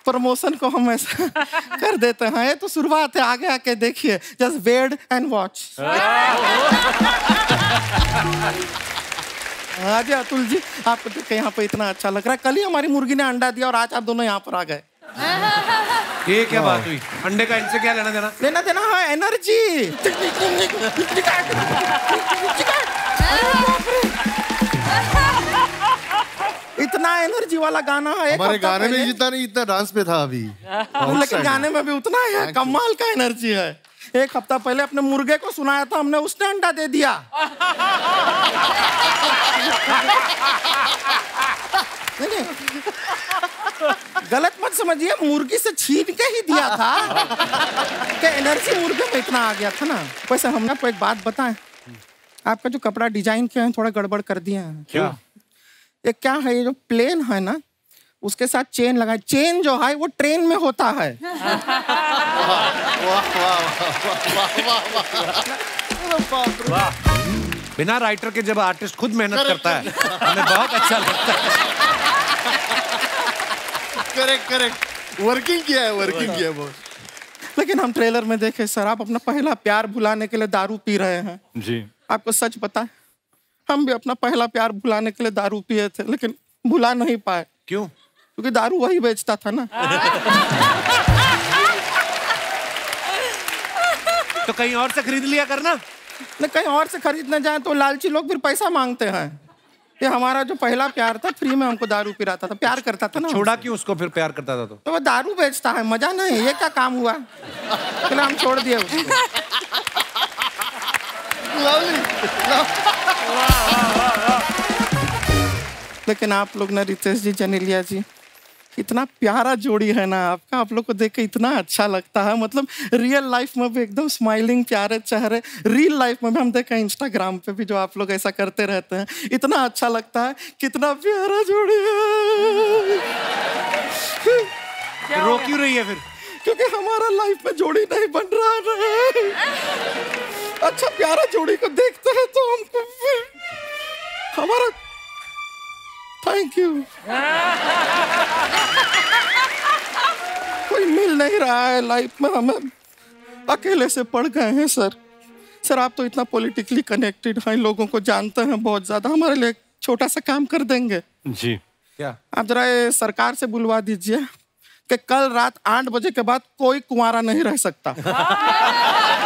प्रमोशन को हम ऐसा कर देते हैं। ये तो शुरुआत है आगे आके देखिए। जस्ट वेड एंड वॉच हाँ जी अतुल जी आप देख के यहाँ पे इतना अच्छा लग रहा है। कल ही हमारी मुर्गी ने अंडा दिया और आज आप दोनों यहाँ पर आ गए। ये क्या बात हुई? अंडे का इनसे क्या लेना देना? लेना देना है एनर्जी इतना एनर्जी वाला गाना है हमारे गाने में जितना नहीं इतना डांस पे था अभी। लेकिन गाने में भी उतना ही है कमाल का एनर्जी है। एक हफ़्ता पहले अपने मुर्गे को सुनाया था हमने उसने अंडा दे दिया। नहीं, नहीं। गलत मत समझिए मुर्गी से छीन के ही दिया था। कि एनर्जी मुर्गे में इतना आ गया था ना? वैसे हमने आपको एक बात बताएँ। आपका जो कपड़ा डिज़ाइन किया है थोड़ा गड़बड़ कर दिया है। क्या? ये क्या है ये जो प्लेन है ना उसके साथ चेन लगा चेन जो है वो ट्रेन में होता है। बिना राइटर के जब आर्टिस्ट खुद मेहनत करता है हमें बहुत अच्छा लगता है। करेक्ट करेक्ट वर्किंग किया है वर्किंग किया है बहुत। लेकिन हम ट्रेलर में देखे सर आप अपना पहला प्यार भुलाने के लिए दारू पी रहे हैं। जी। आपको सच पता है? हम भी अपना पहला प्यार भुलाने के लिए दारू पिए थे लेकिन भुला नहीं पाए। क्यों? क्योंकि दारू वही बेचता था ना। तो कहीं और से खरीद लिया करना। न कहीं और से खरीदने जाए तो लालची लोग फिर पैसा मांगते हैं। ये हमारा जो पहला प्यार था फ्री में हमको दारू पिलाता था प्यार करता था ना। छोड़ा क्यों उसको फिर प्यार करता था तो? तो वो दारू बेचता है मज़ा नहीं ये क्या काम हुआ? हम छोड़ दिए उसको। लेकिन आप लोग ना रितेश जी जनेलिया जी इतना प्यारा जोड़ी है ना आपका। आप लोग को देख के इतना अच्छा लगता है। मतलब रियल लाइफ में भी एकदम स्माइलिंग प्यारे चेहरे रियल लाइफ में भी हम देखें इंस्टाग्राम पे भी जो आप लोग ऐसा करते रहते हैं इतना अच्छा लगता है। कितना प्यारा जोड़ी है। रो क्यों रही है फिर? क्योंकि हमारा लाइफ में जोड़ी नहीं बन रहा है। अच्छा प्यारा जोड़ी को देखते हैं तो हमको हमारा थैंक यू कोई मिल नहीं रहा है लाइफ में हमें। अकेले से पड़ गए हैं सर सर आप तो इतना पॉलिटिकली कनेक्टेड हैं लोगों को जानते हैं बहुत ज़्यादा। हमारे लिए छोटा सा काम कर देंगे। जी। क्या? आप जरा सरकार से बुलवा दीजिए कि कल रात आठ बजे के बाद कोई कुंवारा नहीं रह सकता।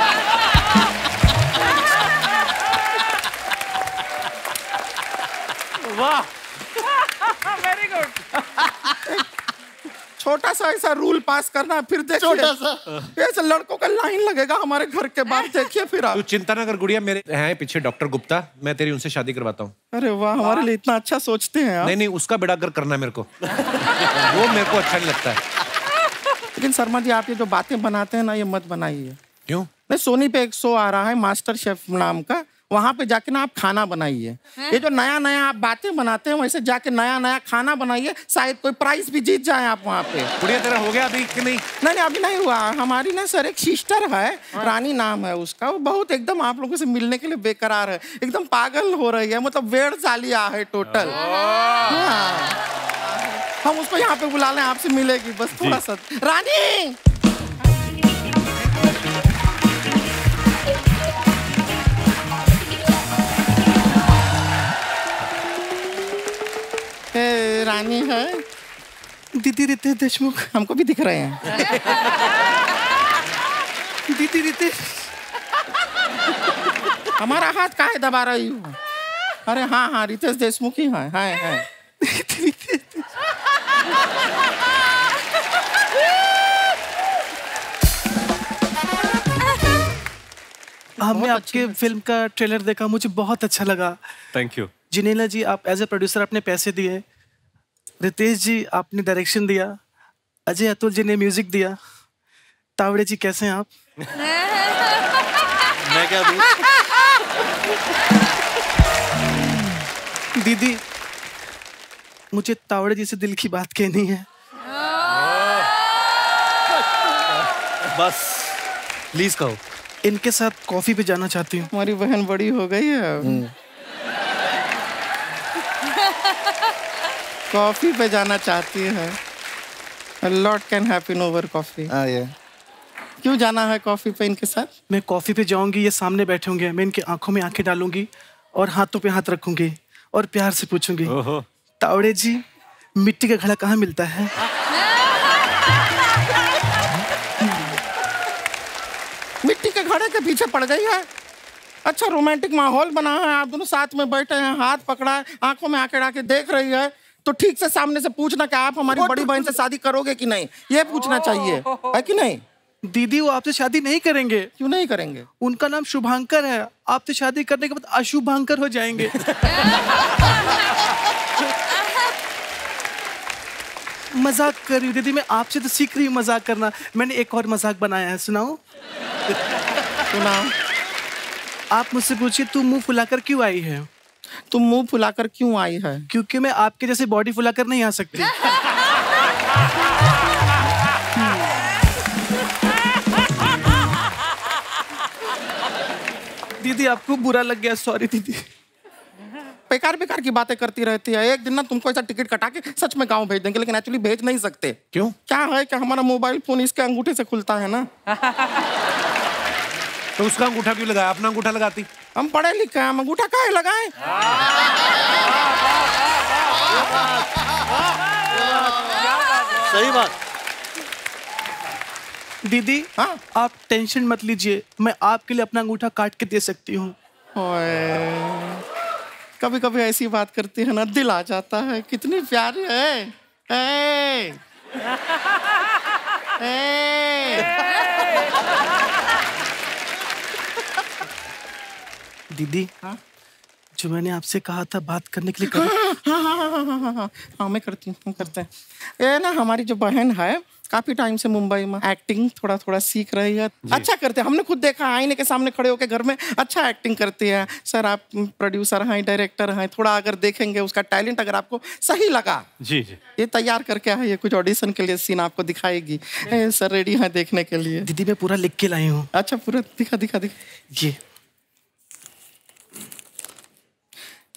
सा ऐसा रूल पास करना फिर देखिए। छोटा सा। ऐसे लड़कों का लाइन लगेगा हमारे घर के बाहर देखिए फिर आप। चिंता ना कर गुड़िया मेरे हैं पीछे डॉक्टर गुप्ता मैं तेरी उनसे शादी करवाता हूँ। अरे वाह हमारे लिए इतना अच्छा सोचते हैं आप। नहीं नहीं उसका बेड़ा गर्क करना है मेरे को। वो मेरे को अच्छा नहीं लगता है। लेकिन शर्मा जी आप ये जो बातें बनाते हैं ना ये मत बनाइए। क्यों? नहीं सोनी पे एक शो आ रहा है मास्टर शेफ नाम का वहाँ पे जाके ना आप खाना बनाइए। ये जो नया नया आप बातें बनाते हैं वैसे जाके नया नया खाना बनाइए शायद कोई प्राइज भी जीत जाए आप वहाँ पे। गुड़िया तेरा हो गया अभी कि नहीं? नहीं नहीं अभी नहीं हुआ। हमारी ना सर एक सिस्टर है रानी नाम है उसका। वो बहुत एकदम आप लोगों से मिलने के लिए बेकरार है। एकदम पागल हो रही है मतलब वेड़ जालिया है टोटल हाँ। हम उसको यहाँ पे बुला लें आपसे मिलेगी बस थोड़ा सा। रानी! रानी है। दीदी रितेश देशमुख हमको भी दिख रहे हैं। दीदी रितेश। हमारा हाथ काहे दबा रही हूँ? अरे हाँ हाँ रितेश देशमुख ही है हाँ है। रितेश हमने आपके फ़िल्म का ट्रेलर देखा मुझे बहुत अच्छा लगा। थैंक यू जिनेला जी आप एज ए प्रोड्यूसर आपने पैसे दिए। रितेश जी आपने डायरेक्शन दिया। अजय अतुल जी ने म्यूज़िक दिया। तावड़े जी कैसे हैं आप? मैं क्या दूँ? दीदी मुझे तावड़े जी से दिल की बात कहनी है। बस प्लीज़ कहो। इनके साथ कॉफ़ी पे जाना चाहती हूँ। हमारी बहन बड़ी हो गई है। कॉफ़ी पे जाना चाहती है। Lot can happen over coffee क्यों जाना है कॉफ़ी पे इनके साथ? मैं कॉफ़ी पे जाऊँगी ये सामने बैठे होंगे मैं इनके आँखों में आँखें डालूँगी और हाथों पे हाथ रखूँगी और प्यार से पूछूँगी तावड़े जी मिट्टी का घड़ा कहाँ मिलता है? मिट्टी के घड़े के पीछे पड़ गई है। अच्छा रोमांटिक माहौल बना है। आप दोनों साथ में बैठे हैं हाथ पकड़ा है आँखों में आँखें डाके देख रही है। तो ठीक से सामने से पूछना कि आप हमारी बड़ी बहन से शादी करोगे कि नहीं? ये पूछना चाहिए। है कि नहीं? दीदी वो आपसे शादी नहीं करेंगे। क्यों नहीं करेंगे? उनका नाम शुभांकर है। आपसे शादी करने के बाद अशुभांकर हो जाएँगे। मज़ाक कर रही हूँ दीदी मैं आपसे तो सीख रही हूँ मज़ाक करना। मैंने एक और मज़ाक बनाया है सुनाओ। सुनाओ। आप मुझसे पूछिए तू मुँह फुलाकर क्यों आई है? तुम मुँह फुलाकर क्यों आई है? क्योंकि मैं आपके जैसे बॉडी फुलाकर नहीं आ सकती। दीदी आपको बुरा लग गया सॉरी दीदी। बेकार बेकार की बातें करती रहती है। एक दिन ना तुमको ऐसा टिकट कटा के सच में गाँव भेज देंगे लेकिन एक्चुअली भेज नहीं सकते। क्यों? क्या है कि हमारा मोबाइल फ़ोन इसके अंगूठे से खुलता है ना? तो उसका अंगूठा क्यों लगाया? अपना अंगूठा लगाती। हम पढ़े लिखे हैं हम अंगूठा काहे लगाए सही बात दीदी हाँ आप टेंशन मत लीजिए मैं आपके लिए अपना अंगूठा काट के दे सकती हूँ कभी कभी ऐसी बात करती है ना दिल आ जाता है कितनी प्यारी है ए! ए! दीदी। हा? जो मैंने आपसे कहा था बात करने के लिए हाँ, हाँ, हाँ, हाँ, हाँ, हाँ, हाँ, मैं करती हूँ करते हैं। ये ना हमारी जो बहन है काफ़ी टाइम से मुंबई में एक्टिंग थोड़ा थोड़ा सीख रही है। अच्छा करते हैं। हमने खुद देखा आईने के सामने खड़े होकर घर में अच्छा एक्टिंग करती है। सर आप प्रोड्यूसर हैं डायरेक्टर हैं थोड़ा अगर देखेंगे उसका टैलेंट अगर आपको सही लगा। जी जी। ये तैयार करके है कुछ ऑडिशन के लिए सीन आपको दिखाएगी। सर रेडी है देखने के लिए। दीदी मैं पूरा लिख के लाई हूँ। अच्छा पूरा दिखा दिखा दिखा। जी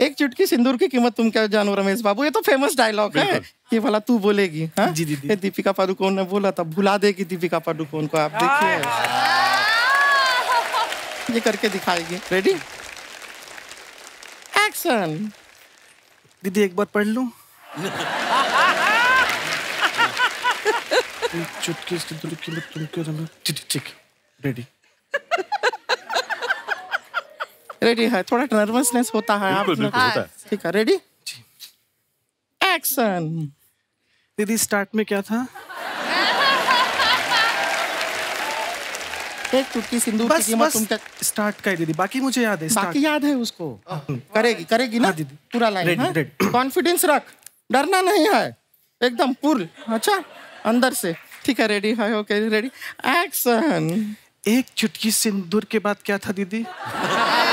एक चुटकी सिंदूर की कीमत तुम क्या जानो रमेश बाबू? ये तो फ़ेमस डायलॉग है। ये वाला तू बोलेगी हाँ? जी दीदी ये दीपिका पादुकोण ने बोला था भुला देगी दीपिका पादुकोण को आप देखिए। ये करके दिखाएगी। रेडी एक्शन दीदी एक बार पढ़ लू? चुटकी सिंदूर की कीमत तुम क्यों जानो ठीक ठीक रेडी रेडी है थोड़ा नर्वसनेस होता है आप है। ठीक है रेडी एक्शन दीदी स्टार्ट में क्या था? एक चुटकी सिंदूर बस, की कीमत तुम क्या स्टार्ट का दीदी बाकी मुझे याद है बाकी याद है उसको? करेगी करेगी ना? दीदी। पूरा लाइन कॉन्फिडेंस रख। डरना नहीं है। एकदम पुल अच्छा अंदर से। ठीक है रेडी है ओके रेडी एक्शन एक चुटकी सिंदूर के बाद क्या था दीदी?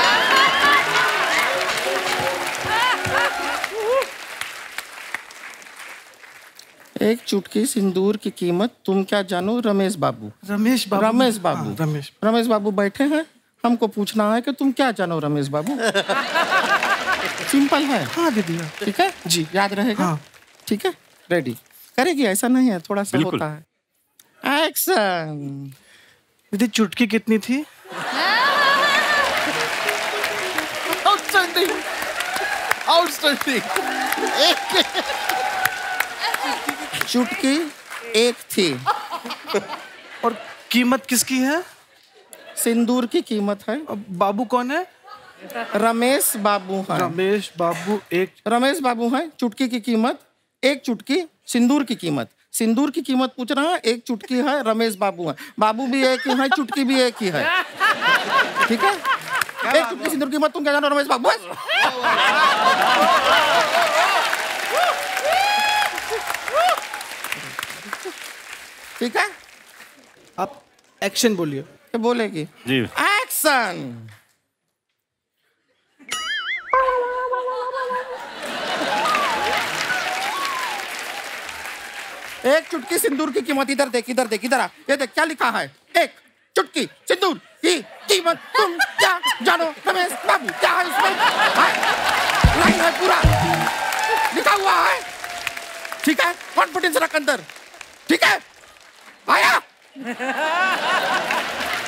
एक चुटकी सिंदूर की कीमत तुम क्या जानो? रमेश बाबू। रमेश बाबू? रमेश बाबू। रमेश रमेश बाबू बैठे हैं। हमको पूछना है कि तुम क्या जानो रमेश बाबू? सिंपल है। हाँ दीदी ठीक है? जी याद रहेगा? हाँ। ठीक है? रेडी करेगी? ऐसा नहीं है थोड़ा सा होता है। एक्शन दीदी चुटकी कितनी थी? आउटस्टैंडिंग आउटस्टैंडिंग चुटकी एक थी। और कीमत किसकी है? सिंदूर की कीमत है। बाबू कौन है? रमेश बाबू है। रमेश बाबू एक रमेश बाबू है चुटकी की कीमत एक चुटकी सिंदूर की कीमत। सिंदूर की कीमत पूछ रहा है एक चुटकी है रमेश बाबू है। बाबू भी एक ही है चुटकी भी एक ही है। ठीक है? एक चुटकी सिंदूर की कीमत तुम क्या जानो रमेश बाबू बस ठीक है? आप एक्शन बोलिए। क्या बोलेगी। जी। एक्शन एक चुटकी सिंदूर की कीमत इधर देख इधर देख इधर आ। ये देख क्या लिखा है? एक चुटकी सिंदूर की कीमत तुम क्या जानो? रमेश बाबू क्या है इसमें? है? लाइन है पूरा। लिखा हुआ है। ठीक है? कॉन्फिडेंस रख अंदर। ठीक है? आया।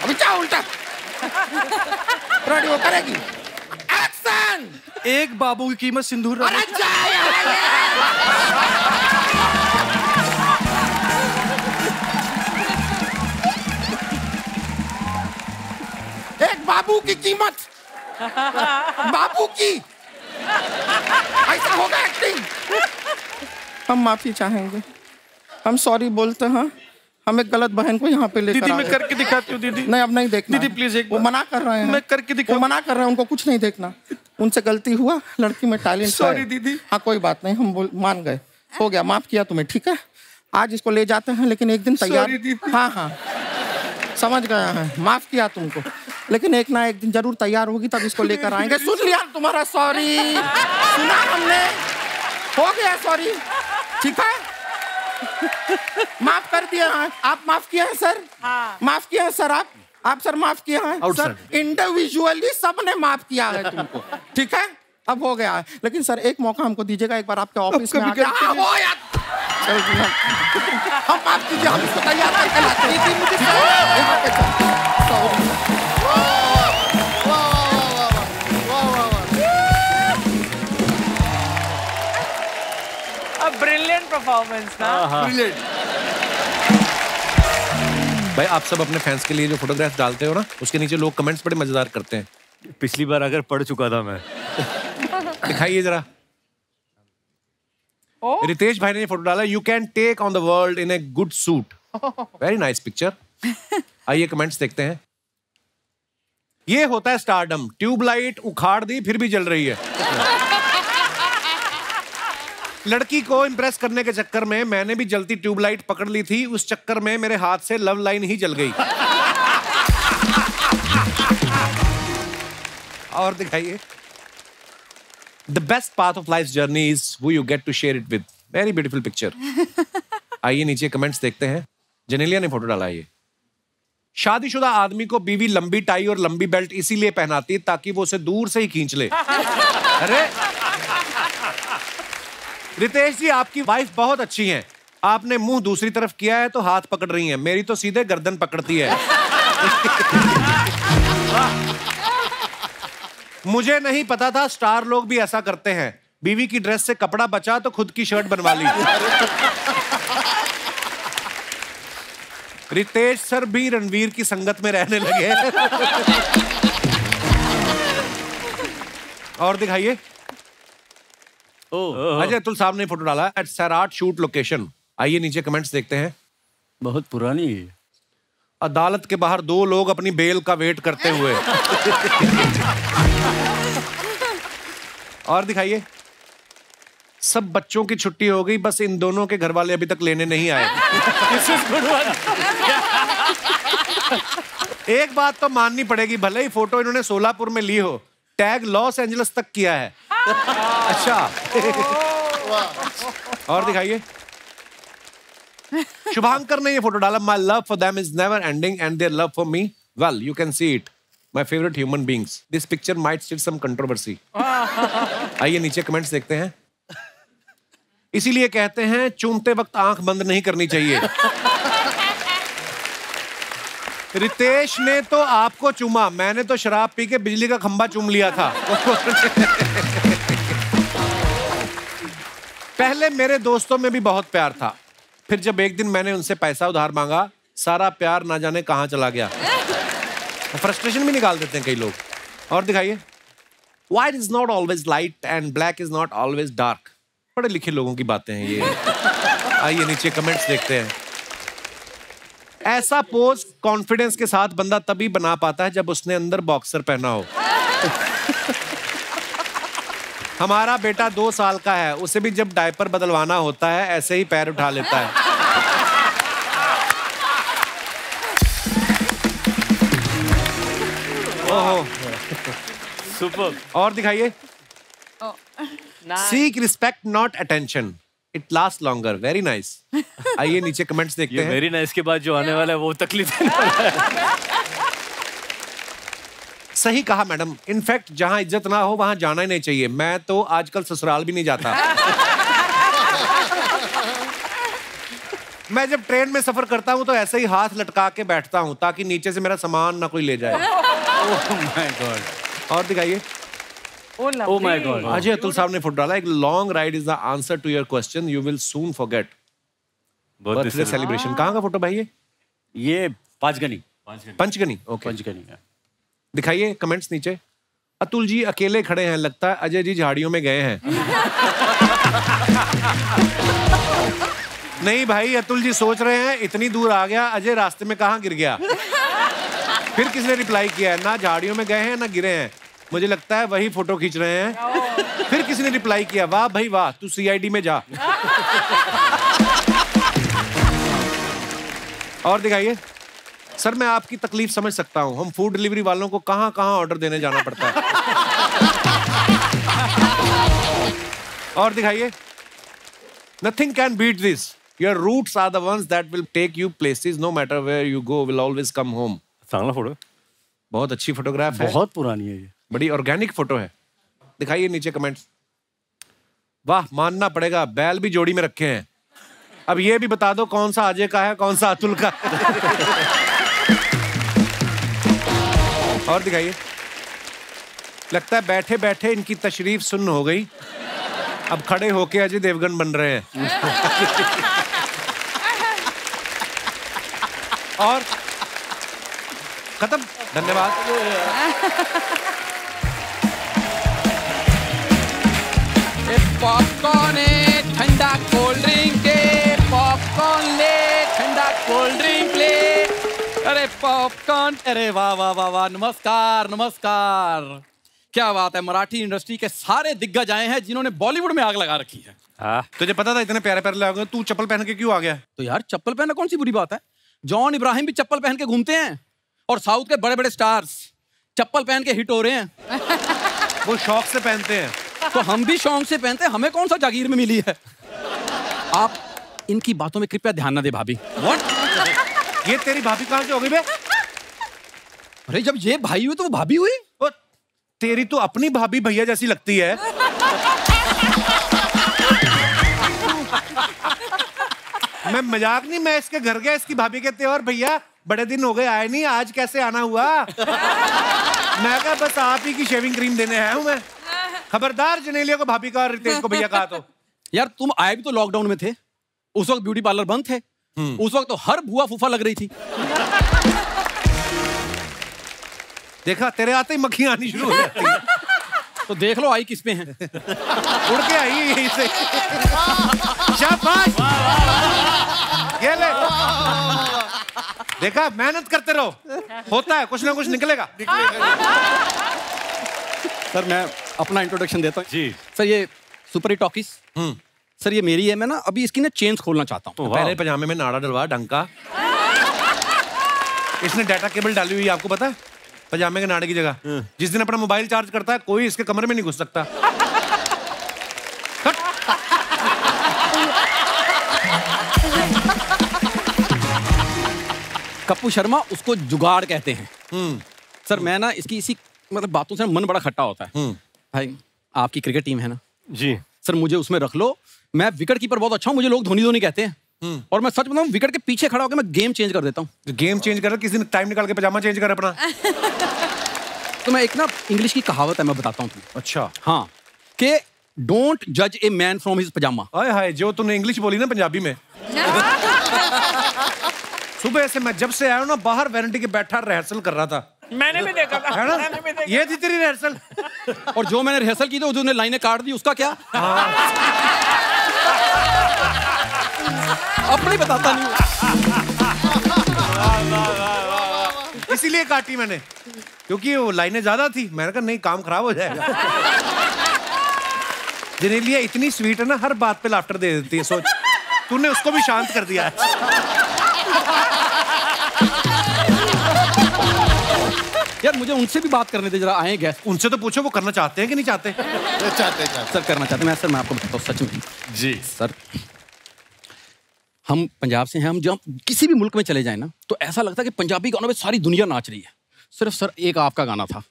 अभी क्या उल्टा? रेडी वो करेगी। एक्शन एक बाबू की कीमत सिंदूर अरे। एक बाबू की कीमत। बाबू की। ऐसा होगा एक्टिंग हम माफ़ी चाहेंगे। हम सॉरी बोलते हैं। हम एक गलत बहन को यहाँ पे लेकर दीदी मैं करके दिखाती हूँ दीदी। नहीं अब नहीं देखना। दीदी प्लीज़ एक वो मना कर रहे हैं। मैं करके वो मना कर रहे हैं उनको कुछ नहीं देखना। उनसे गलती हुआ लड़की में टैलेंट Sorry, दीदी। हाँ कोई बात नहीं हम बोल मान गए। हो गया माफ़ किया तुम्हें ठीक है? आज इसको ले जाते हैं लेकिन एक दिन तैयार हाँ हाँ। समझ गया है माफ़ किया तुमको। लेकिन एक ना एक दिन ज़रूर तैयार होगी तब इसको लेकर आएँगे। सुन लिया तुम्हारा सॉरी सुना हमने। हो गया सॉरी ठीक है? माफ़ कर दिया है। आप माफ़ किए हैं सर? हाँ। माफ़ किया है सर आप? आप सर माफ़ किए हैं सर? इंडिविजुअली सबने माफ़ किया है तुमको। ठीक है? अब हो गया। है लेकिन सर एक मौका हमको दीजिएगा एक बार आपके ऑफ़िस में आके हाँ, वो यार। चल, हम- हम माफ़ कीजिए हम इसको तैयार करके लाते हैं। मुझे यहाँ Brilliant performance ना भाई आप सब अपने फैंस के लिए जो फोटोग्राफ डालते हो ना उसके नीचे लोग कमेंट्स बड़े मज़ेदार करते हैं। पिछली बार अगर पढ़ चुका था मैं। दिखाइए जरा। रितेश भाई ने ये फ़ोटो डाला you can take on the world in a good suit very nice picture आइए कमेंट्स देखते हैं। ये होता है स्टारडम ट्यूबलाइट उखाड़ दी फिर भी जल रही है। लड़की को इम्प्रेस करने के चक्कर में मैंने भी जलती ट्यूबलाइट पकड़ ली थी। उस चक्कर में मेरे हाथ से लव लाइन ही जल गई। और दिखाइए। The best path of life journey is वो you get to share it with very beautiful picture आइए नीचे कमेंट्स देखते हैं। जनेलिया ने फ़ोटो डाला ये। शादीशुदा आदमी को बीवी लंबी टाई और लंबी बेल्ट इसीलिए पहनाती है ताकि वो उसे दूर से ही खींच ले। अरे रितेश जी, आपकी वाइफ बहुत अच्छी है। आपने मुँह दूसरी तरफ़ किया है तो हाथ पकड़ रही है। मेरी तो सीधे गर्दन पकड़ती है। मुझे नहीं पता था स्टार लोग भी ऐसा करते हैं। बीवी की ड्रेस से कपड़ा बचा तो खुद की शर्ट बनवा ली। रितेश सर भी रणवीर की संगत में रहने लगे और दिखाइए। अजय तुल साहब ने फ़ोटो डाला। एट सैराट शूट लोकेशन आइए नीचे कमेंट्स देखते हैं। बहुत पुरानी है अदालत के बाहर दो लोग अपनी बेल का वेट करते हुए। और दिखाइए। सब बच्चों की छुट्टी हो गई बस इन दोनों के घर वाले अभी तक लेने नहीं आए। एक बात तो माननी पड़ेगी भले ही फ़ोटो इन्होंने सोलापुर में ली हो टैग लॉस एंजलिस तक किया है। अच्छा। और दिखाइए। शुभांकर ने ये फ़ोटो डाला my love for them is never ending and their love for me well you can see it my favourite human beings this picture might still some controversy आइए नीचे कमेंट्स देखते हैं। इसीलिए कहते हैं चूमते वक्त आँख बंद नहीं करनी चाहिए। रितेश ने तो आपको चूमा मैंने तो शराब पी के बिजली का खंभा चूम लिया था। पहले मेरे दोस्तों में भी बहुत प्यार था। फिर जब एक दिन मैंने उनसे पैसा उधार मांगा, सारा प्यार ना जाने कहाँ चला गया। फ्रस्ट्रेशन भी निकाल देते हैं कई लोग। और दिखाइए। White is not always light and black is not always dark पढ़े लिखे लोगों की बातें हैं ये। आइए नीचे कमेंट्स देखते हैं। ऐसा पोज कॉन्फिडेंस के साथ बंदा तभी बना पाता है जब उसने अंदर बॉक्सर पहना हो। हमारा बेटा दो साल का है उसे भी जब डायपर बदलवाना होता है ऐसे ही पैर उठा लेता है। सुपर। और दिखाइए। Seek respect not attention it last longer very nice आइए नीचे कमेंट्स देखते हैं। वेरी नाइस के बाद जो आने वाला है वो तकलीफ़ है। सही कहा मैडम। इनफैक्ट जहाँ इज़्ज़त ना हो वहाँ जाना ही नहीं चाहिए। मैं तो आजकल ससुराल भी नहीं जाता। मैं जब ट्रेन में सफ़र करता हूँ तो ऐसे ही हाथ लटका के बैठता हूँ ताकि नीचे से मेरा सामान ना कोई ले जाए। माय गॉड और दिखाइए। Oh my God Ajay Atul साहब ने फुट डाला। एक long ride is the answer to your question you will soon forget birthday celebration कहाँ का फ़ोटो भाई ये? ये पांचगनी। पंचगनी ओके पंचगनी है दिखाइए कमेंट्स नीचे। अतुल जी अकेले खड़े हैं, लगता है अजय जी झाड़ियों में गए हैं। नहीं भाई, अतुल जी सोच रहे हैं, इतनी दूर आ गया, अजय रास्ते में कहाँ गिर गया? फिर किसने रिप्लाई किया है? ना झाड़ियों में गए हैं, ना गिरे हैं। मुझे लगता है वही फ़ोटो खींच रहे हैं। फिर किसने रिप्लाई किया? वाह भाई वाह, तू सीआईडी में जा। और दिखाइए। सर मैं आपकी तकलीफ़ समझ सकता हूँ। हम फ़ूड डिलीवरी वालों को कहाँ कहाँ ऑर्डर देने जाना पड़ता है? और दिखाइए। Nothing can beat this your roots are the ones that will take you places no matter where you go will always come home चांगला फ़ोटो बहुत अच्छी फोटोग्राफ है। बहुत पुरानी है ये। बड़ी ऑर्गेनिक फ़ोटो है। दिखाइए नीचे कमेंट्स वाह मानना पड़ेगा। बैल भी जोड़ी में रखे हैं। अब ये भी बता दो कौन सा अजय का है कौन सा अतुल का और दिखाइए। लगता है बैठे बैठे इनकी तशरीफ़ सुन्न हो गई। अब खड़े होके अजय देवगन बन रहे हैं। और खत्म। धन्यवाद। पॉपकॉर्न है ठंडा कोल्ड ड्रिंक है पॉपकॉर्न अरे वाह वाह वाह वाह नमस्कार नमस्कार। क्या बात है मराठी इंडस्ट्री के सारे दिग्गज आए हैं जिन्होंने बॉलीवुड में आग लगा रखी है। हाँ। तुझे पता था इतने प्यारे प्यारे लोग तू चप्पल पहन के क्यों आ गया? तो यार चप्पल पहनना कौन सी बुरी बात है? जॉन इब्राहिम भी चप्पल पहन के घूमते हैं और साउथ के बड़े बड़े स्टार्स चप्पल पहन के हिट हो रहे हैं। वो शौक से पहनते हैं। तो हम भी शौक से पहनते हैं हमें कौन सा जागीर में मिली है? आप इनकी बातों में कृपया ध्यान न दे भाभी। व्हाट ये तेरी भाभी कहाँ से हो गई बे? अरे जब ये भाई हुई तो वो भाभी हुई? ओ, तेरी तो अपनी भाभी भैया जैसी लगती है। मैं मज़ाक नहीं मैं इसके घर गया इसकी भाभी कहते और भैया बड़े दिन हो गए आए नहीं आज कैसे आना हुआ? मैं कहा बस आप ही की शेविंग क्रीम देने आया हूँ मैं। खबरदार जनेलिया को भाभी का और रितेश को भैया कहा तो। यार तुम आए भी तो लॉकडाउन में थे। उस वक्त ब्यूटी पार्लर बंद थे। उस वक्त तो हर बुआ फूफा लग रही थी। देखा तेरे आते ही मक्खियाँ आनी शुरू हो जाती हैं। तो देख लो आई किस पे है। उड़ के आई है यहीं से। शाबाश। ये ले। देखा मेहनत करते रहो। होता है कुछ ना कुछ निकलेगा। सर मैं अपना इंट्रोडक्शन देता हूँ। जी। सर ये सुपर हिट टॉकीज सर ये मेरी है मैं ना अभी इसकी ना चेंज खोलना चाहता हूँ। तो पहले पजामे में नाड़ा डलवा ढंग का इसने डाटा केबल डाली हुई है आपको पता? है पजामे के नाड़े की जगह। जिस दिन अपना मोबाइल चार्ज करता है कोई इसके कमरे में नहीं घुस सकता। कप्पू शर्मा उसको जुगाड़ कहते हैं। सर मैं ना इसकी इसी मतलब बातों से मन बड़ा खट्टा होता है। भाई आपकी क्रिकेट टीम है ना? जी। सर मुझे उसमें रख लो मैं विकेट कीपर बहुत अच्छा हूँ मुझे लोग धोनी धोनी कहते हैं। और मैं सच बताऊँ विकेट के पीछे खड़ा होकर मैं गेम चेंज कर देता हूँ। गेम चेंज कर किसी दिन टाइम निकाल के पजामा चेंज कर अपना? तो मैं एक ना इंग्लिश की कहावत है मैं बताता हूँ तुम्हें। अच्छा। हाँ कि डोंट जज a man from his pyjama हाय हाय जो तूने इंग्लिश बोली ना पंजाबी में। सुबह से मैं जब से आया हूँ ना बाहर वारंटी के बैठा रिहर्सल कर रहा था। मैंने भी देखा था। है ना? मैंने भी देखा ये थी। तेरी रिहर्सल और जो मैंने रिहर्सल की थी उसने लाइनें काट दी उसका क्या? अपने बताता नहीं इसीलिए काटी मैंने। क्योंकि वो लाइनें ज़्यादा थी। मैंने कहा नहीं काम खराब हो जाएगा। जनेलिया इतनी स्वीट है ना हर बात पे लाफ्टर दे देती है सोच। तूने उसको भी शांत कर दिया। है यार मुझे उनसे भी बात करने दे जरा आए गेस्ट उनसे तो पूछो वो करना चाहते हैं कि नहीं चाहते चाहते चाहते? सर करना चाहते हैं। मैं सर मैं आपको बताता हूँ सच में। जी। सर हम पंजाब से हैं हम जब किसी भी मुल्क में चले जाएँ ना तो ऐसा लगता है कि पंजाबी गानों में सारी दुनिया नाच रही है सिर्फ़ सर एक आपका गाना था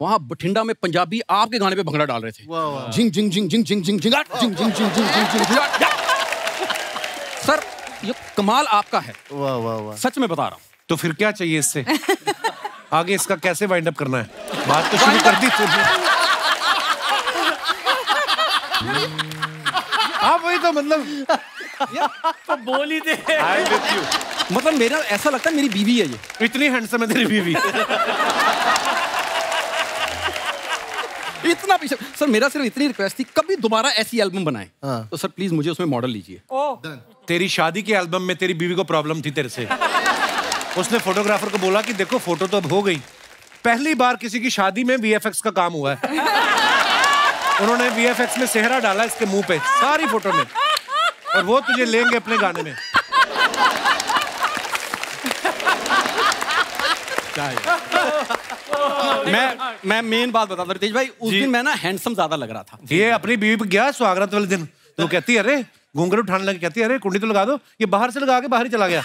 वहाँ बठिंडा में पंजाबी आपके गाने पे भंगड़ा डाल रहे थे जिंग जिंग जिंग जिंग जिंग जिंग जिंग जिंग जिंग जिंग जिंग जिंग जिंग जिंग सर ये कमाल आपका है वाह वाह वाह सच में बता रहा हूँ तो फिर क्या चाहिए इससे आगे इसका कैसे वाइंड अप करना है बात तो शुरू कर दी तूने हाँ वही तो मतलब तो बोल ही दे। आई विद यू मतलब मेरा ऐसा लगता है मेरी बीवी है ये। इतनी हैंडसम है तेरी बीवी। इतना पीछे। सर मेरा सिर्फ़ इतनी रिक्वेस्ट थी कभी दोबारा ऐसी एल्बम बनाएँ। हाँ। तो सर प्लीज़ मुझे उसमें मॉडल लीजिए। तेरी शादी के एल्बम में तेरी बीवी को प्रॉब्लम थी तेरे से। उसने फोटोग्राफर को बोला कि देखो फ़ोटो तो अब हो गई। पहली बार किसी की शादी में वीएफएक्स का काम हुआ है। उन्होंने वीएफएक्स में सेहरा डाला इसके मुँह पे सारी फ़ोटो में। और वो तुझे लेंगे अपने गाने में। मैं मैं मेन बात बताता रितेश भाई उस दिन मैं ना हैंडसम ज़्यादा लग रहा था। ये अपनी बीवी पे गया स्वागत वाले दिन। तो कहती है अरे घूंघट उठाने लगी। कहती है अरे कुंडी तो लगा दो। ये बाहर से लगा के बाहर ही चला गया।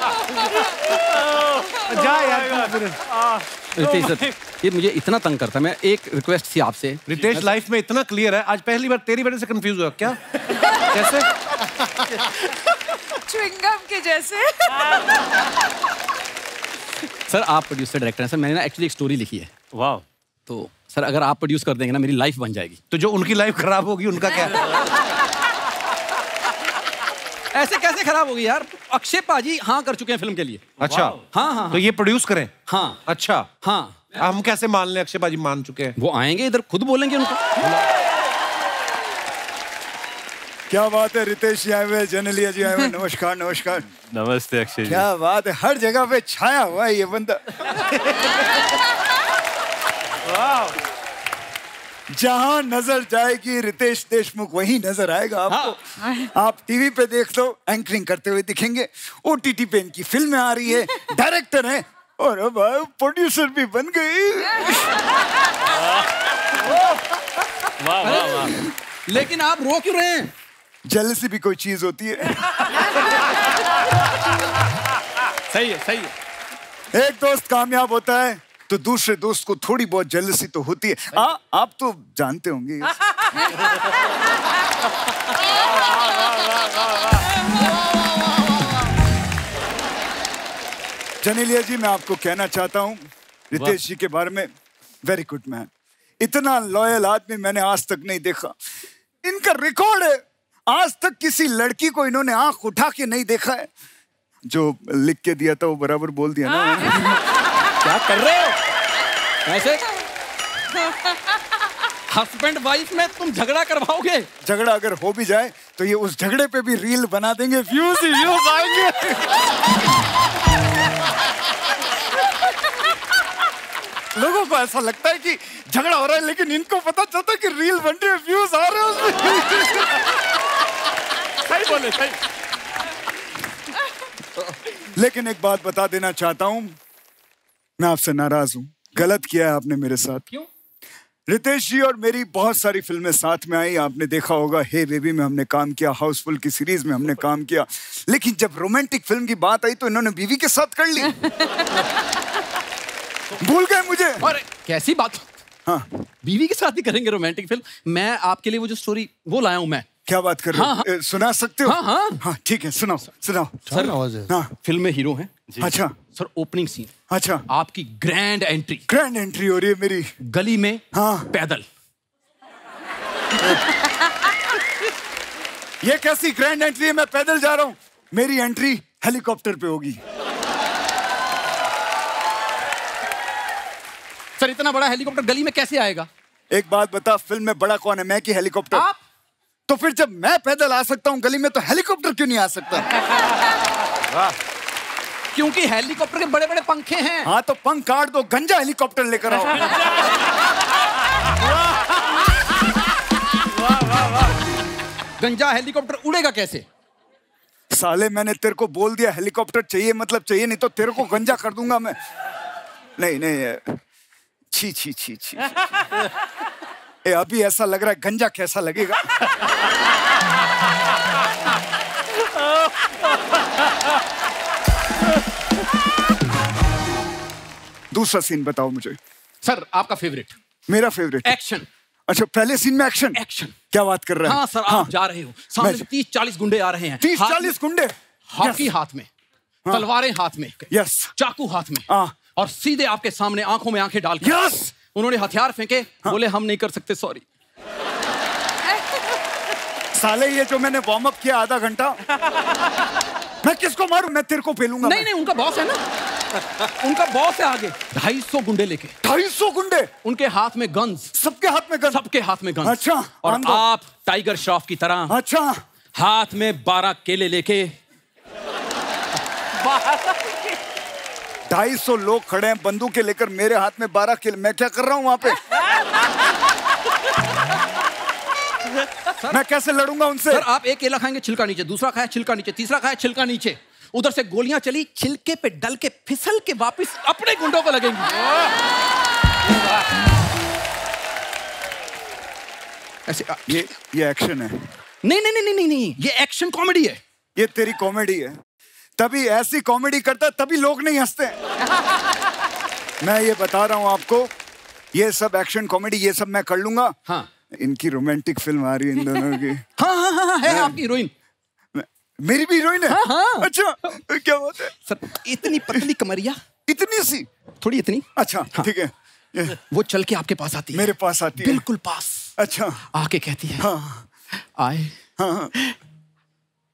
जा यार रितेश सर ये मुझे इतना तंग करता है मैं एक रिक्वेस्ट थी आपसे। रितेश लाइफ में इतना क्लियर है आज पहली बार तेरी वजह से कंफ्यूज हुआ क्या? कैसे? च्युइंगम के जैसे। सर आप प्रोड्यूसर डायरेक्टर हैं सर मैंने ना एक्चुअली एक स्टोरी लिखी है। वाह तो सर अगर आप प्रोड्यूस कर देंगे ना मेरी लाइफ बन जाएगी। तो जो उनकी लाइफ खराब होगी उनका क्या? ऐसे कैसे खराब होगी यार? अक्षय पाजी हाँ कर चुके हैं फ़िल्म के लिए। अच्छा। हाँ हाँ तो ये प्रोड्यूस करें? हाँ। अच्छा। हाँ। हम कैसे मान लें अक्षय बाजी मान चुके हैं? वो आएँगे इधर खुद बोलेंगे उनको। क्या बात है रितेश जी आए हुए जनलिया जी आए हुए नमस्कार नमस्कार। नमस्ते अक्षय जी। क्या बात है हर जगह पे छाया हुआ है ये बंदा। जहाँ नज़र जाएगी रितेश देशमुख वहीं नज़र आएगा आपको। हाँ। आप टीवी पे देख लो एंकरिंग करते हुए दिखेंगे। ओटीटी पे इनकी फ़िल्में आ रही है डायरेक्टर है और अब प्रोड्यूसर भी बन गई। वाह वाह वाह। लेकिन आप रो क्यों रहे हैं? जेलसी भी कोई चीज़ होती है। सही है सही है। एक दोस्त कामयाब होता है तो दूसरे दोस्त को थोड़ी बहुत जेलसी तो होती है। आ, आप तो जानते होंगे जनेलिया जी मैं आपको कहना चाहता हूँ रितेश जी के बारे में। वेरी गुड मैन इतना लॉयल आदमी मैंने आज तक नहीं देखा। इनका रिकॉर्ड है आज तक किसी लड़की को इन्होंने आँख उठा के नहीं देखा है। जो लिख के दिया था वो बराबर बोल दिया ना। क्या कर रहे हो? ऐसे हस्बैंड वाइफ में तुम झगड़ा करवाओगे? झगड़ा अगर हो भी जाए तो ये उस झगड़े पे भी रील बना देंगे व्यूज़ ही व्यूज़ आएँगे। लोगों को ऐसा लगता है कि झगड़ा हो रहा है, लेकिन इनको पता चलता है कि रील बन रही है व्यूज़ आ रहे हैं उसमें। सही बोले, सही। लेकिन एक बात बता देना चाहता हूँ, मैं आपसे नाराज़ हूँ। गलत किया है आपने मेरे साथ। क्यों? रितेश जी और मेरी बहुत सारी फ़िल्में साथ में आई। आपने देखा होगा हे बेबी में हमने काम किया हाउसफुल की सीरीज़ में हमने काम किया। लेकिन जब रोमांटिक फ़िल्म की बात आई तो इन्होंने बीवी के साथ कर ली। भूल गए मुझे। और कैसी बात? हाँ। बीवी के साथ ही करेंगे रोमांटिक फ़िल्म। मैं आपके लिए वो जो स्टोरी वो लाया हूँ मैं। क्या बात कर रहे हाँ, हो ए, सुना सकते हो? हाँ हाँ। हाँ ठीक है सुनाओ सुनाओ। सर आवाज़ है। हाँ। फ़िल्म में हीरो हैं। अच्छा। Sir opening scene. अच्छा। आपकी ग्रैंड एंट्री ग्रैंड एंट्री हो रही है मेरी। गली में हाँ। पैदल। ये कैसी ग्रैंड एंट्री है? मैं पैदल जा रहा हूँ। मेरी एंट्री हेलीकॉप्टर पे होगी। सर इतना बड़ा हेलीकॉप्टर गली में कैसे आएगा? एक बात बता फ़िल्म में बड़ा कौन है? मैं कि हेलीकॉप्टर आप? तो फिर जब मैं पैदल आ सकता हूँ गली में तो हेलीकॉप्टर क्यों नहीं आ सकता? क्योंकि हेलीकॉप्टर के बड़े बड़े पंखे हैं। हाँ तो पंख काट दो गंजा हेलीकॉप्टर लेकर आओ। गंजा हेलीकॉप्टर उड़ेगा कैसे? साले मैंने तेरे को बोल दिया हेलीकॉप्टर चाहिए मतलब चाहिए नहीं तो तेरे को गंजा कर दूँगा मैं। नहीं नहीं ये- छी छी छी छी। ए अभी ऐसा लग रहा है गंजा कैसा लगेगा। दूसरा सीन बताओ मुझे। सर आपका फेवरेट मेरा फेवरेट एक्शन अच्छा पहले सीन में एक्शन एक्शन क्या बात कर रहे हैं? हाँ सर आप जा रहे हो। सामने से तीस चालीस गुंडे आ रहे हैं। तीस चालीस गुंडे? हॉकी. हाथ में। तलवारें हाथ में। यस चाकू हाथ में। हाँ। और सीधे आपके सामने आँखों में आँखें डाल Yes. उन्होंने हथियार फेंके हाँ। बोले हम नहीं कर सकते सॉरी साले ये जो मैंने वार्म अप किया आधा घंटा मैं किसको मारूं? मैं तेरे को पेलूँगा नहीं नहीं उनका बॉस है ना। उनका बॉस है आगे। ढाई सौ गुंडे लेके। ढाई सौ गुंडे? उनके हाथ में गन्स सबके हाथ में गन सबके हाथ में गन्स अच्छा, और आप टाइगर श्रॉफ की तरह अच्छा। हाथ में बारह केले लेके ढाई सौ लोग खड़े हैं बंदूकें लेकर मेरे हाथ में बारह किल। मैं क्या कर रहा हूँ वहाँ पे? मैं कैसे लड़ूँगा उनसे? सर आप एक केला खाएँगे छिलका नीचे दूसरा खाया छिलका नीचे तीसरा खाया छिलका नीचे। उधर से गोलियाँ चली छिलके पे डल के फिसल के वापस अपने गुंडों को लगेंगी। ऐसे ये ये एक्शन है। नहीं नहीं नहीं नहीं नहीं ये एक्शन कॉमेडी है। ये तेरी कॉमेडी है। तभी ऐसी कॉमेडी करता है, तभी लोग नहीं हँसते मैं ये बता रहा हूँ आपको ये सब एक्शन कॉमेडी ये सब मैं कर लूँगा। हाँ। इनकी रोमांटिक फ़िल्म आ रही है इन दोनों की। हाँ हाँ हाँ, हाँ है आपकी हीरोइन मेरी भी हीरोइन है? हाँ, हाँ। अच्छा क्या बात है? सर इतनी पतली कमरिया? इतनी सी? थोड़ी इतनी? अच्छा ठीक है। वो चल के आपके पास आती है। मेरे पास आती है। बिल्कुल पास। अच्छा। आके कहती है हाँ। आई हाँ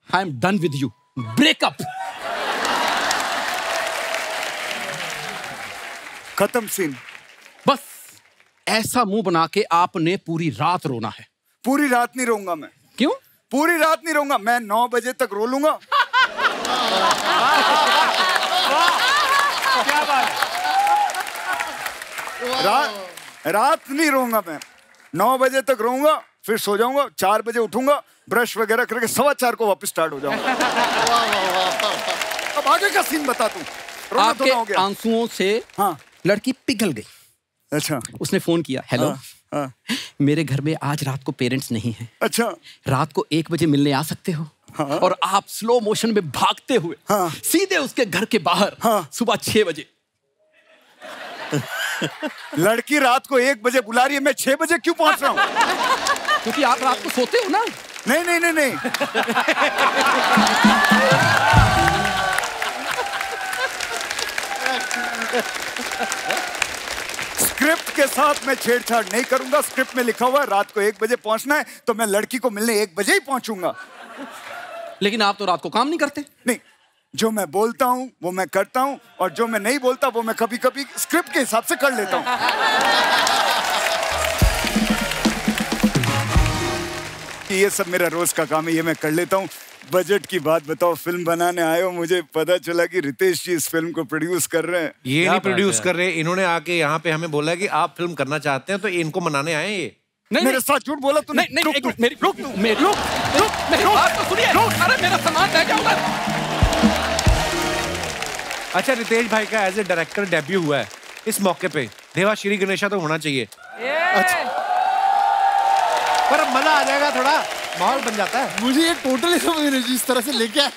I am done with you breakup खत्म सीन। बस। ऐसा मुँह बना के आपने पूरी रात रोना है। पूरी रात नहीं रहूँगा मैं। क्यों? पूरी रात नहीं रहूँगा मैं नौ बजे तक रो लूँगा। रात रात नहीं रहूँगा मैं। नौ बजे तक रहूँगा फिर सो जाऊँगा चार बजे उठूँगा ब्रश वगैरह करके सवा चार को वापस स्टार्ट हो जाऊँगा। अब आगे का सीन बता तू। आपके हो गया। आंसुओं से हाँ। लड़की पिघल गई। अच्छा। उसने फ़ोन किया हेलो। हाँ, हाँ, मेरे घर में आज रात को पेरेंट्स नहीं हैं। अच्छा। रात को एक बजे मिलने आ सकते हो हाँ। और आप स्लो मोशन में भागते हुए हाँ। सीधे उसके घर के बाहर हाँ। सुबह छह बजे। लड़की रात को एक बजे बुला रही है मैं छह बजे क्यों पहुँच रहा हूँ? क्योंकि आप रात को सोते हो ना। नहीं नहीं नहीं नहीं। स्क्रिप्ट के साथ मैं छेड़छाड़ नहीं करूँगा। स्क्रिप्ट में लिखा हुआ है रात को एक बजे पहुँचना है तो मैं लड़की को मिलने एक बजे ही पहुंचूँगा। लेकिन आप तो रात को काम नहीं करते। नहीं जो मैं बोलता हूँ वो मैं करता हूँ और जो मैं नहीं बोलता वो मैं कभी कभी स्क्रिप्ट के हिसाब से कर लेता हूँ। कि ये सब मेरा रोज का काम है ये मैं कर लेता हूँ। बजट की बात बताओ फ़िल्म बनाने आए हो मुझे पता चला कि रितेश जी इस फ़िल्म को प्रोड्यूस कर रहे हैं। ये नहीं प्रोड्यूस कर रहे इन्होंने आके यहाँ पे हमें बोला कि आप फ़िल्म करना चाहते हैं तो इनको मनाने आए ये? नहीं मेरे साथ झूठ बोला तूने? नहीं नहीं रुक मेरी रुक तू मेरी रुक रुक मेरी बात तो सुनिए। रुक अरे मेरा सामान रह गया उधर। अच्छा रितेश भाई का एज ए डायरेक्टर डेब्यू हुआ है इस मौके पे। देवा श्री गणेशा तो होना चाहिए। पर मज़ा आ जाएगा थोड़ा माहौल बन जाता है। मुझे ये टोटली समझ नहीं जिस तरह से लेके आए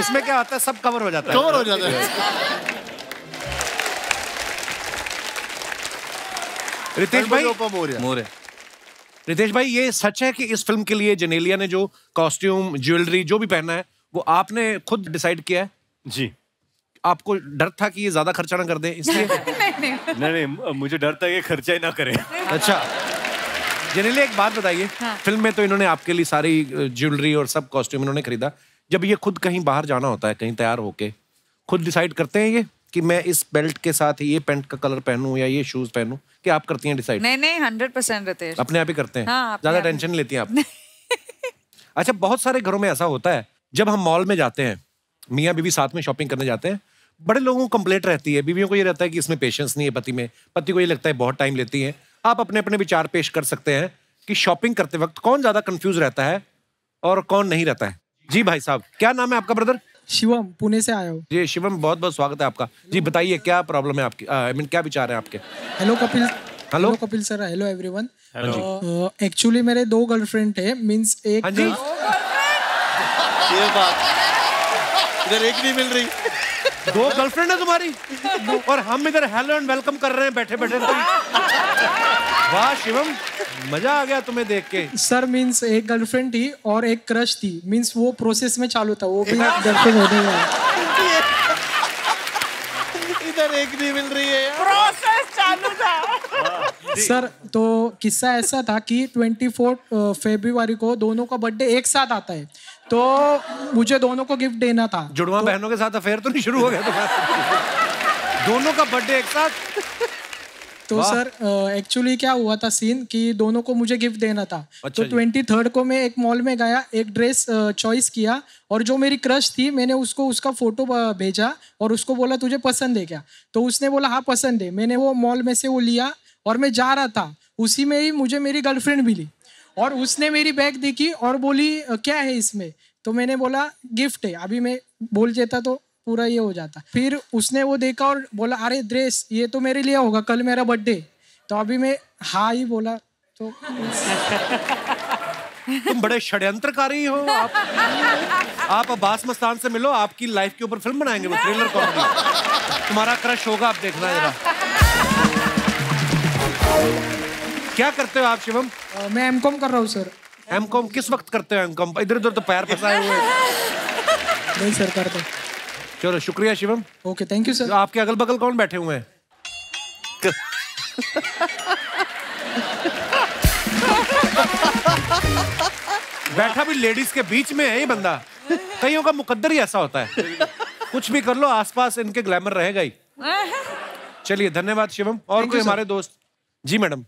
इसमें क्या होता है सब कवर हो जाता है। कवर हो जाता है। रितेश भाई मोरे रितेश भाई ये सच है कि इस फ़िल्म के लिए जनेलिया ने जो कॉस्ट्यूम ज्वेलरी जो भी पहना है वो आपने खुद डिसाइड किया है? जी। आपको डर था कि ये ज़्यादा खर्चा ना कर दे इसलिए? नहीं नहीं। मुझे डर था कि खर्चा ही ना करें। अच्छा। जनेलिया एक बात बताइए हाँ। फ़िल्म में तो इन्होंने आपके लिए सारी ज्वेलरी और सब कॉस्ट्यूम इन्होंने खरीदा। जब ये खुद कहीं बाहर जाना होता है कहीं तैयार होके खुद डिसाइड करते हैं ये कि मैं इस बेल्ट के साथ ये पेंट का कलर पहनूं या ये शूज़ पहनूं कि आप करती हैं डिसाइड? नहीं नहीं हंड्रेड परसेंट रितेश। अपने आप ही करते हैं? हाँ, ज़्यादा टेंशन नहीं लेती हैं आप अच्छा बहुत सारे घरों में ऐसा होता है जब हम मॉल में जाते हैं मियाँ बीवी साथ में शॉपिंग करने जाते हैं बड़े लोगों को कंप्लेंट रहती है बीवियों को ये रहता है कि इसमें पेशेंस नहीं है पति में पति को ये लगता है बहुत टाइम लेती है। आप अपने अपने विचार पेश कर सकते हैं कि शॉपिंग करते वक्त कौन ज़्यादा कंफ्यूज रहता है और कौन नहीं रहता है। जी भाई साहब क्या नाम है आपका ब्रदर शिवम पुणे से आया हूँ। जी शिवम बहुत बहुत स्वागत है आपका। जी बताइए क्या प्रॉब्लम है आपकी? आई मीन क्या विचार है आपके? Hello Kapil. Hello Kapil sir. Hello everyone hello. Actually मेरे दो गर्लफ्रेंड है मींस एक हाँ ये बात इधर एक नहीं मिल रही। दो गर्लफ्रेंड है तुम्हारी? और हम इधर हेलो एंड वेलकम कर रहे हैं बैठे बैठे वाह शिवम मज़ा आ गया तुम्हें देख के। सर मींस एक गर्लफ्रेंड थी और एक क्रश थी। मींस वो प्रोसेस में चालू था वो भी गर्लफ्रेंड होने वाला इधर एक नहीं मिल रही है प्रोसेस चालू था। सर तो किस्सा ऐसा था कि ट्वेंटी फोर फेब्रुआरी को दोनों का बर्थडे एक साथ आता है। तो मुझे दोनों को गिफ्ट देना था। जुड़वा बहनों के साथ अफेयर तो नहीं शुरू हो गया तुम्हारा? दोनों का बर्थडे एक साथ? तो सर एक्चुअली क्या हुआ था सीन कि दोनों को मुझे गिफ्ट देना था। अच्छा तो ट्वेंटी थर्ड को मैं एक मॉल में गया एक ड्रेस चॉइस किया और जो मेरी क्रश थी मैंने उसको उसका फ़ोटो भेजा और उसको बोला तुझे पसंद है क्या? तो उसने बोला हाँ पसंद है। मैंने वो मॉल में से वो लिया और मैं जा रहा था। उसी में ही मुझे मेरी गर्लफ्रेंड मिली। और उसने मेरी बैग देखी और बोली क्या है इसमें? तो मैंने बोला, गिफ्ट है। अभी मैं बोल देता तो पूरा ये हो जाता। फिर उसने वो देखा और बोला, अरे, ड्रेस, ये तो मेरे लिए होगा, कल मेरा बर्थडे। तो अभी मैं हाँ ही बोला तो तुम बड़े षड्यंत्रकारी हो, आप आप अब्बास मस्तान से मिलो, आपकी लाइफ के ऊपर फ़िल्म बनाएँगे, वो थ्रिलर कॉमेडी तुम्हारा क्रश होगा, आप देखना जरा। क्या करते हो आप शिवम? मैं एम कॉम कर रहा हूँ सर। एम कॉम किस वक्त करते हो एम कॉम इधर उधर तो पैर फंसाए हुए नहीं सर करता हूँ। चलो शुक्रिया Shivam. Okay thank you sir आपके अगल बगल कौन बैठे हुए हैं? बैठा भी लेडीज़ के बीच में है ये बंदा। कईयों का मुकद्दर ही ऐसा होता है। कुछ भी कर लो आसपास इनके ग्लैमर रहेगा ही। चलिए धन्यवाद शिवम। और कोई हमारे दोस्त? जी madam.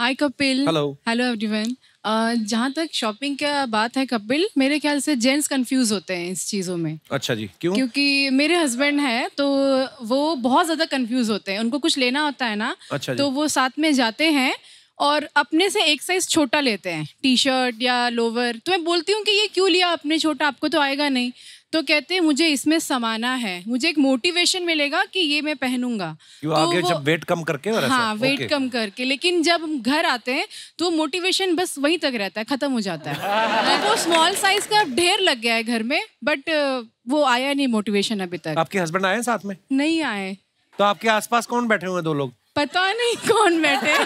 Hi Kapil Hello. Hello everyone जहाँ तक शॉपिंग का बात है कपिल मेरे ख्याल से जेंट्स कंफ्यूज होते हैं इस चीज़ों में। अच्छा जी क्यों? क्योंकि मेरे हस्बैंड हैं तो वो बहुत ज़्यादा कंफ्यूज होते हैं। उनको कुछ लेना होता है ना अच्छा तो वो साथ में जाते हैं और अपने से एक साइज़ छोटा लेते हैं। टी शर्ट या लोवर तो मैं बोलती हूँ कि ये क्यों लिया अपने छोटा? आपको तो आएगा नहीं। तो कहते हैं मुझे इसमें समाना है। मुझे एक मोटिवेशन मिलेगा कि ये मैं पहनूँगा। तो आगे वो- जब वेट कम करके और हाँ वेट। कम करके। लेकिन जब हम घर आते हैं तो मोटिवेशन बस वहीं तक रहता है खत्म हो जाता है। तो वो स्मॉल साइज़ का ढेर लग गया है घर में बट वो आया नहीं मोटिवेशन अभी तक। आपके हस्बैंड आए साथ में? नहीं आए। तो आपके आसपास कौन बैठे हुए दो लोग? पता नहीं कौन बैठे।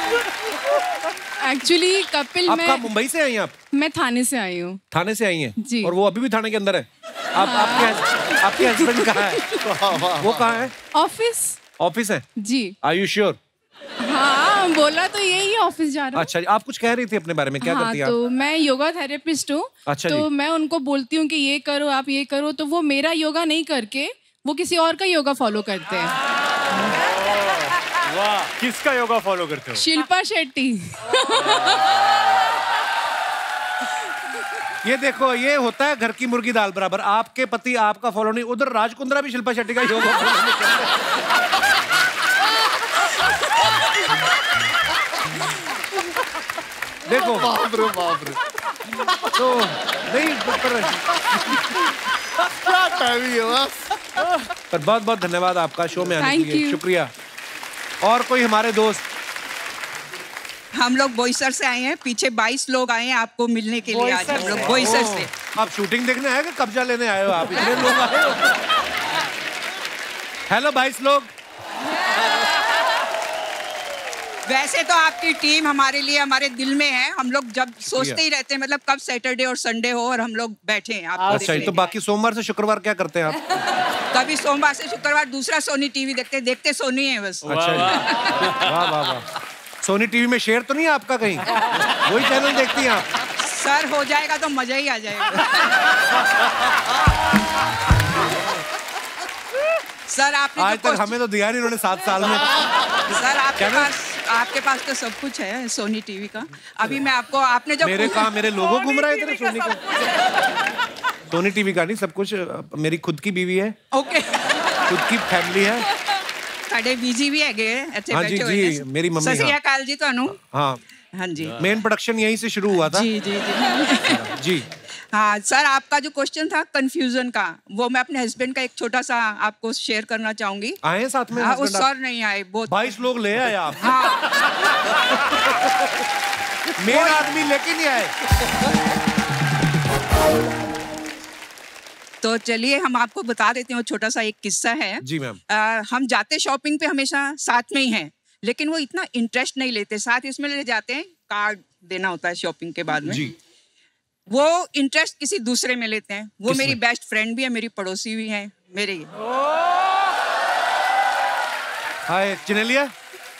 एक्चुअली कपिल आप मैं कहाँ मुंबई से आई हैं आप मैं थाने से आई हूँ। थाने से आई हैं? जी। और वो अभी भी थाने के अंदर है? आप आपके आपके हस्बैंड कहाँ है? वो कहाँ है? ऑफ़िस ऑफ़िस है? जी। आर यू श्योर हाँ बोला तो यही है ऑफ़िस जा रहा हूँ। अच्छा आप कुछ कह रही थी अपने बारे में क्या हाँ करती हैं तो मैं योगा थेरेपिस्ट हूँ। अच्छा तो। मैं उनको बोलती हूँ कि ये करो आप ये करो तो वो मेरा योगा नहीं करके वो किसी और का योगा फॉलो करते हैं। वाह किसका योगा फॉलो करते हो? शिल्पा शेट्टी। ये देखो ये होता है घर की मुर्गी दाल बराबर। आपके पति आपका फॉलो नहीं उधर राजकुंद्रा भी शिल्पा शेट्टी का योगा follow नहीं करते। देखो। बाप रे बाप रे। तो नहीं पर क्या टाइमिंग है बस। पर बहुत बहुत धन्यवाद आपका शो में आने के लिए। शुक्रिया। और कोई हमारे दोस्त? हम लोग बोईसर से आए हैं पीछे 22 लोग आए हैं आपको मिलने के लिए आज हम लोग बोईसर से? आप शूटिंग देखने आए कब्जा लेने आए हो आप? इतने लोग आए हो? हेलो बाईस लोग। वैसे तो आपकी टीम हमारे लिए हमारे दिल में है। हम लोग जब सोचते ही। रहते हैं मतलब कब सैटरडे और संडे हो और हम लोग बैठे हैं आपको अच्छा तो बाकी सोमवार से शुक्रवार क्या करते हैं आप? कभी सोमवार से शुक्रवार दूसरा सोनी टीवी देखते देखते सोनी है बस। अच्छा वाह। वाह वाह सोनी टीवी में शेयर तो नहीं है आपका कहीं? वही चैनल देखती हैं आप। सर हो जाएगा तो मज़ा ही आ जाएगा। सर आपने आज तक हमें तो दिया नहीं उन्होंने सात साल में। सर आपके पास आपके पास तो सब कुछ है सोनी टीवी का। अभी मैं आपको आपने जब मेरे कहा मेरे लोगो घूम रहे थे सोनी का? सोनी टीवी का नहीं सब कुछ अ, मेरी खुद की बीवी है ओके खुद की फैमिली है ਸਾਡੇ ਬੀਜੀ ਵੀ ਹੈਗੇ ਹੈ, ਇੱਥੇ हाँ जी, ਬੈਠੇ ਹੋਏ जी, ਨੇ मेरी मम्मी, ਸਤਿ ਸ਼੍ਰੀ हाँ। ਅਕਾਲ ਜੀ ਤੁਹਾਨੂੰ हाँ हाँ जी मेन प्रोडक्शन यहीं से शुरू हुआ था जी जी जी जी हाँ सर आपका जो क्वेश्चन था कंफ्यूजन का वो मैं अपने हस्बैंड का एक छोटा सा आपको शेयर करना चाहूंगी आए हैं साथ में हाँ, husband उस आप? सर नहीं आए बहुत बाईस लोग ले आए आप हाँ मेन आदमी लेके नहीं आए तो चलिए हम आपको बता देते हैं छोटा सा एक किस्सा है। जी मैम। हम जाते शॉपिंग पे हमेशा साथ में ही हैं लेकिन वो इतना इंटरेस्ट नहीं लेते साथ इसमें ले जाते हैं कार्ड देना होता है शॉपिंग के बाद में। जी। वो इंटरेस्ट किसी दूसरे में लेते हैं वो मेरी बेस्ट फ्रेंड भी है मेरी पड़ोसी भी है मेरी हाय चिनेलिया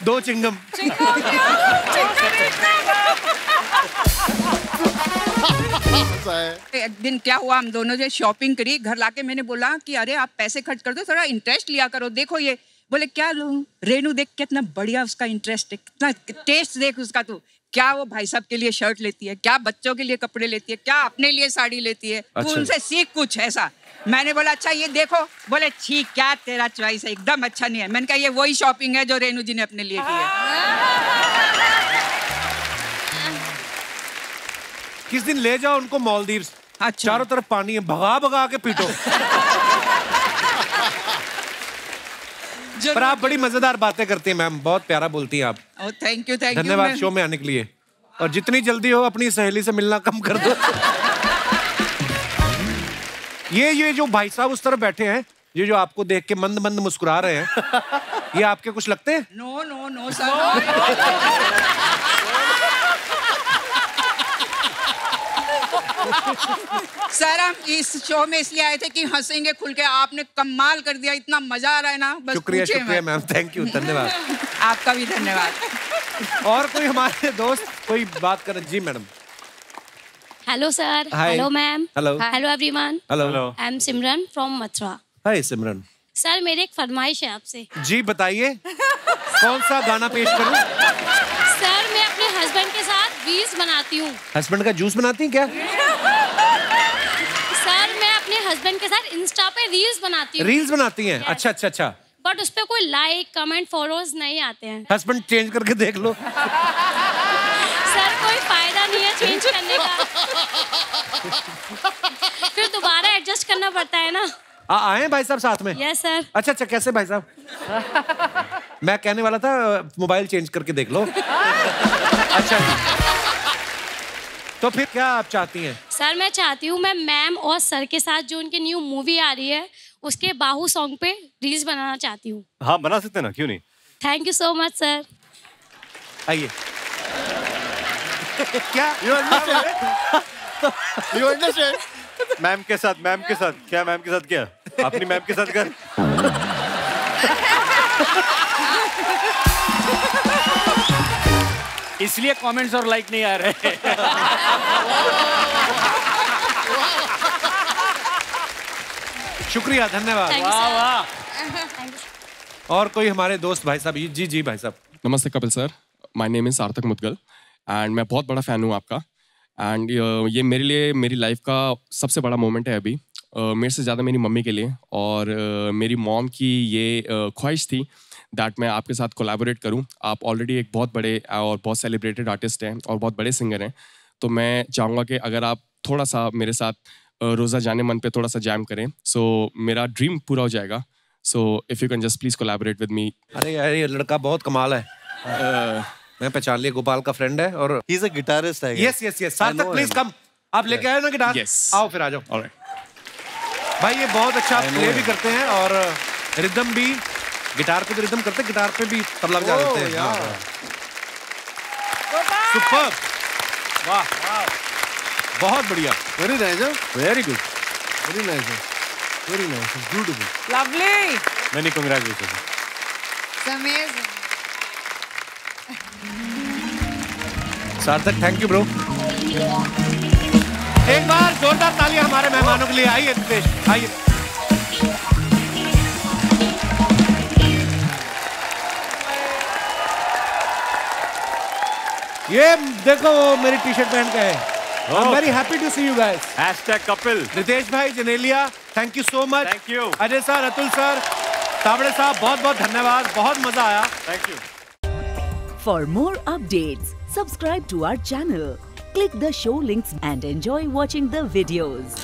दो चिंगम। एक दिन क्या हुआ? हम दोनों जो शॉपिंग करी घर लाके मैंने बोला कि अरे आप पैसे खर्च कर दो थोड़ा इंटरेस्ट लिया करो। देखो ये। बोले क्या लूँ रेनू देख कितना बढ़िया उसका इंटरेस्ट है कितना टेस्ट देख उसका तू। क्या वो भाई साहब के लिए शर्ट लेती है? क्या बच्चों के लिए कपड़े लेती है? क्या अपने लिए साड़ी लेती है? तू अच्छा। उनसे सीख कुछ ऐसा? मैंने बोला अच्छा ये देखो। बोले ठीक क्या तेरा चॉइस है? एकदम अच्छा नहीं है। मैंने कहा ये वही शॉपिंग है जो रेनू जी ने अपने लिए की है। किस दिन ले जाओ उनको मालदीव्स? अच्छा। चारों तरफ़ पानी है भगा भगा के पीटो। पर आप बड़ी मज़ेदार बातें करती हैं मैम बहुत प्यारा बोलती हैं आप। थैंक यू थैंक यू धन्यवाद शो में आने के लिए। और जितनी जल्दी हो अपनी सहेली से मिलना कम कर दो। ये ये जो भाई साहब उस तरफ़ बैठे हैं ये जो आपको देख के मंद मंद मुस्कुरा रहे हैं ये आपके कुछ लगते हैं? No no no sir sir हम इस शो में इसलिए आए थे कि हंसेंगे खुल के आपने कमाल कर दिया इतना मज़ा आ रहा है ना बस शुक्रिया शुक्रिया मैम थैंक यू धन्यवाद। आपका भी धन्यवाद। और कोई हमारे दोस्त कोई बात कर? जी madam. Hello sir hello ma'am Hello. Hello everyone hello I am Simran from Mathura hi Simran sir मेरी एक फरमाइश है आपसे। जी बताइए। कौन सा गाना पेश करूँ? सर मैं अपने हस्बैंड के रील्स बनाती हूँ। हस्बैंड का जूस बनाती हैं क्या? सर मैं अपने हस्बैंड के साथ इंस्टा पे रील्स बनाती हूँ। रील्स बनाती हैं? अच्छा अच्छा अच्छा। बट उस पर कोई लाइक कमेंट फॉलोअर्स नहीं आते हैं। हस्बैंड चेंज करके देख लो। सर कोई फ़ायदा नहीं है चेंज करने का। फिर दोबारा एडजस्ट करना पड़ता है ना। आ, आए भाई साहब साथ में? यस सर अच्छा अच्छा कैसे भाई साहब? मैं कहने वाला था मोबाइल चेंज करके देख लो। अच्छा। तो फिर क्या आप चाहती हैं? सर मैं चाहती हूँ मैं मैम और सर के साथ जो उनकी न्यू मूवी आ रही है उसके बाहू सॉन्ग पे रील्स बनाना चाहती हूँ। हाँ बना सकते ना? क्यों नहीं? Thank you so much sir आइए। क्या? मैम के साथ मैम के साथ। क्या मैम के साथ क्या? अपनी मैम के साथ कर। इसलिए कमेंट्स और लाइक नहीं आ रहे। शुक्रिया धन्यवाद। वाह वाह। और कोई हमारे दोस्त भाई साहब जी जी भाई साहब। नमस्ते Kapil sir my name is Sarthak Mudgal and मैं बहुत बड़ा फ़ैन हूँ आपका। एंड ये मेरे लिए मेरी लाइफ का सबसे बड़ा मोमेंट है अभी। Uh, मेरे से ज़्यादा मेरी मम्मी के लिए और uh, मेरी मॉम की ये uh, ख्वाहिश थी दैट मैं आपके साथ कोलैबोरेट करूँ। आप ऑलरेडी एक बहुत बड़े और बहुत सेलिब्रेटेड आर्टिस्ट हैं और बहुत बड़े सिंगर हैं। तो मैं चाहूँगा कि अगर आप थोड़ा सा मेरे साथ uh, रोज़ा जाने मन पे थोड़ा सा जैम करें सो so, मेरा ड्रीम पूरा हो जाएगा। So if you can just please collaborate with me अरे यार ये लड़का बहुत कमाल है। uh, मैं पहचान लिया गोपाल का फ्रेंड है और he is a guitarist I yes yes yes Sarthak please come आप लेके आए ना गिटार Yes. आओ फिर आ जाओ। Right. भाई ये बहुत अच्छा प्ले भी करते हैं और रिदम भी गिटार पे तो रिदम करते गिटार पे भी तबला बजा Oh, देते हैं। सुपर! वाह। बहुत बढ़िया। Very nice very good very nice very nice beautiful lovely मैंने congratulation Sarthak thank you bro एक बार जोरदार तालियाँ हमारे मेहमानों के लिए। आइए आइए। ये देखो वो मेरी टी शर्ट पहन के है I am very happy to see you guys hashtag Kapil Ritesh भाई Genelia thank you so much thank you Ajay sir Atul sir Tawde साहब बहुत बहुत धन्यवाद बहुत मज़ा आया। Thank you For more updates, subscribe to our channel, click the show links and enjoy watching the videos.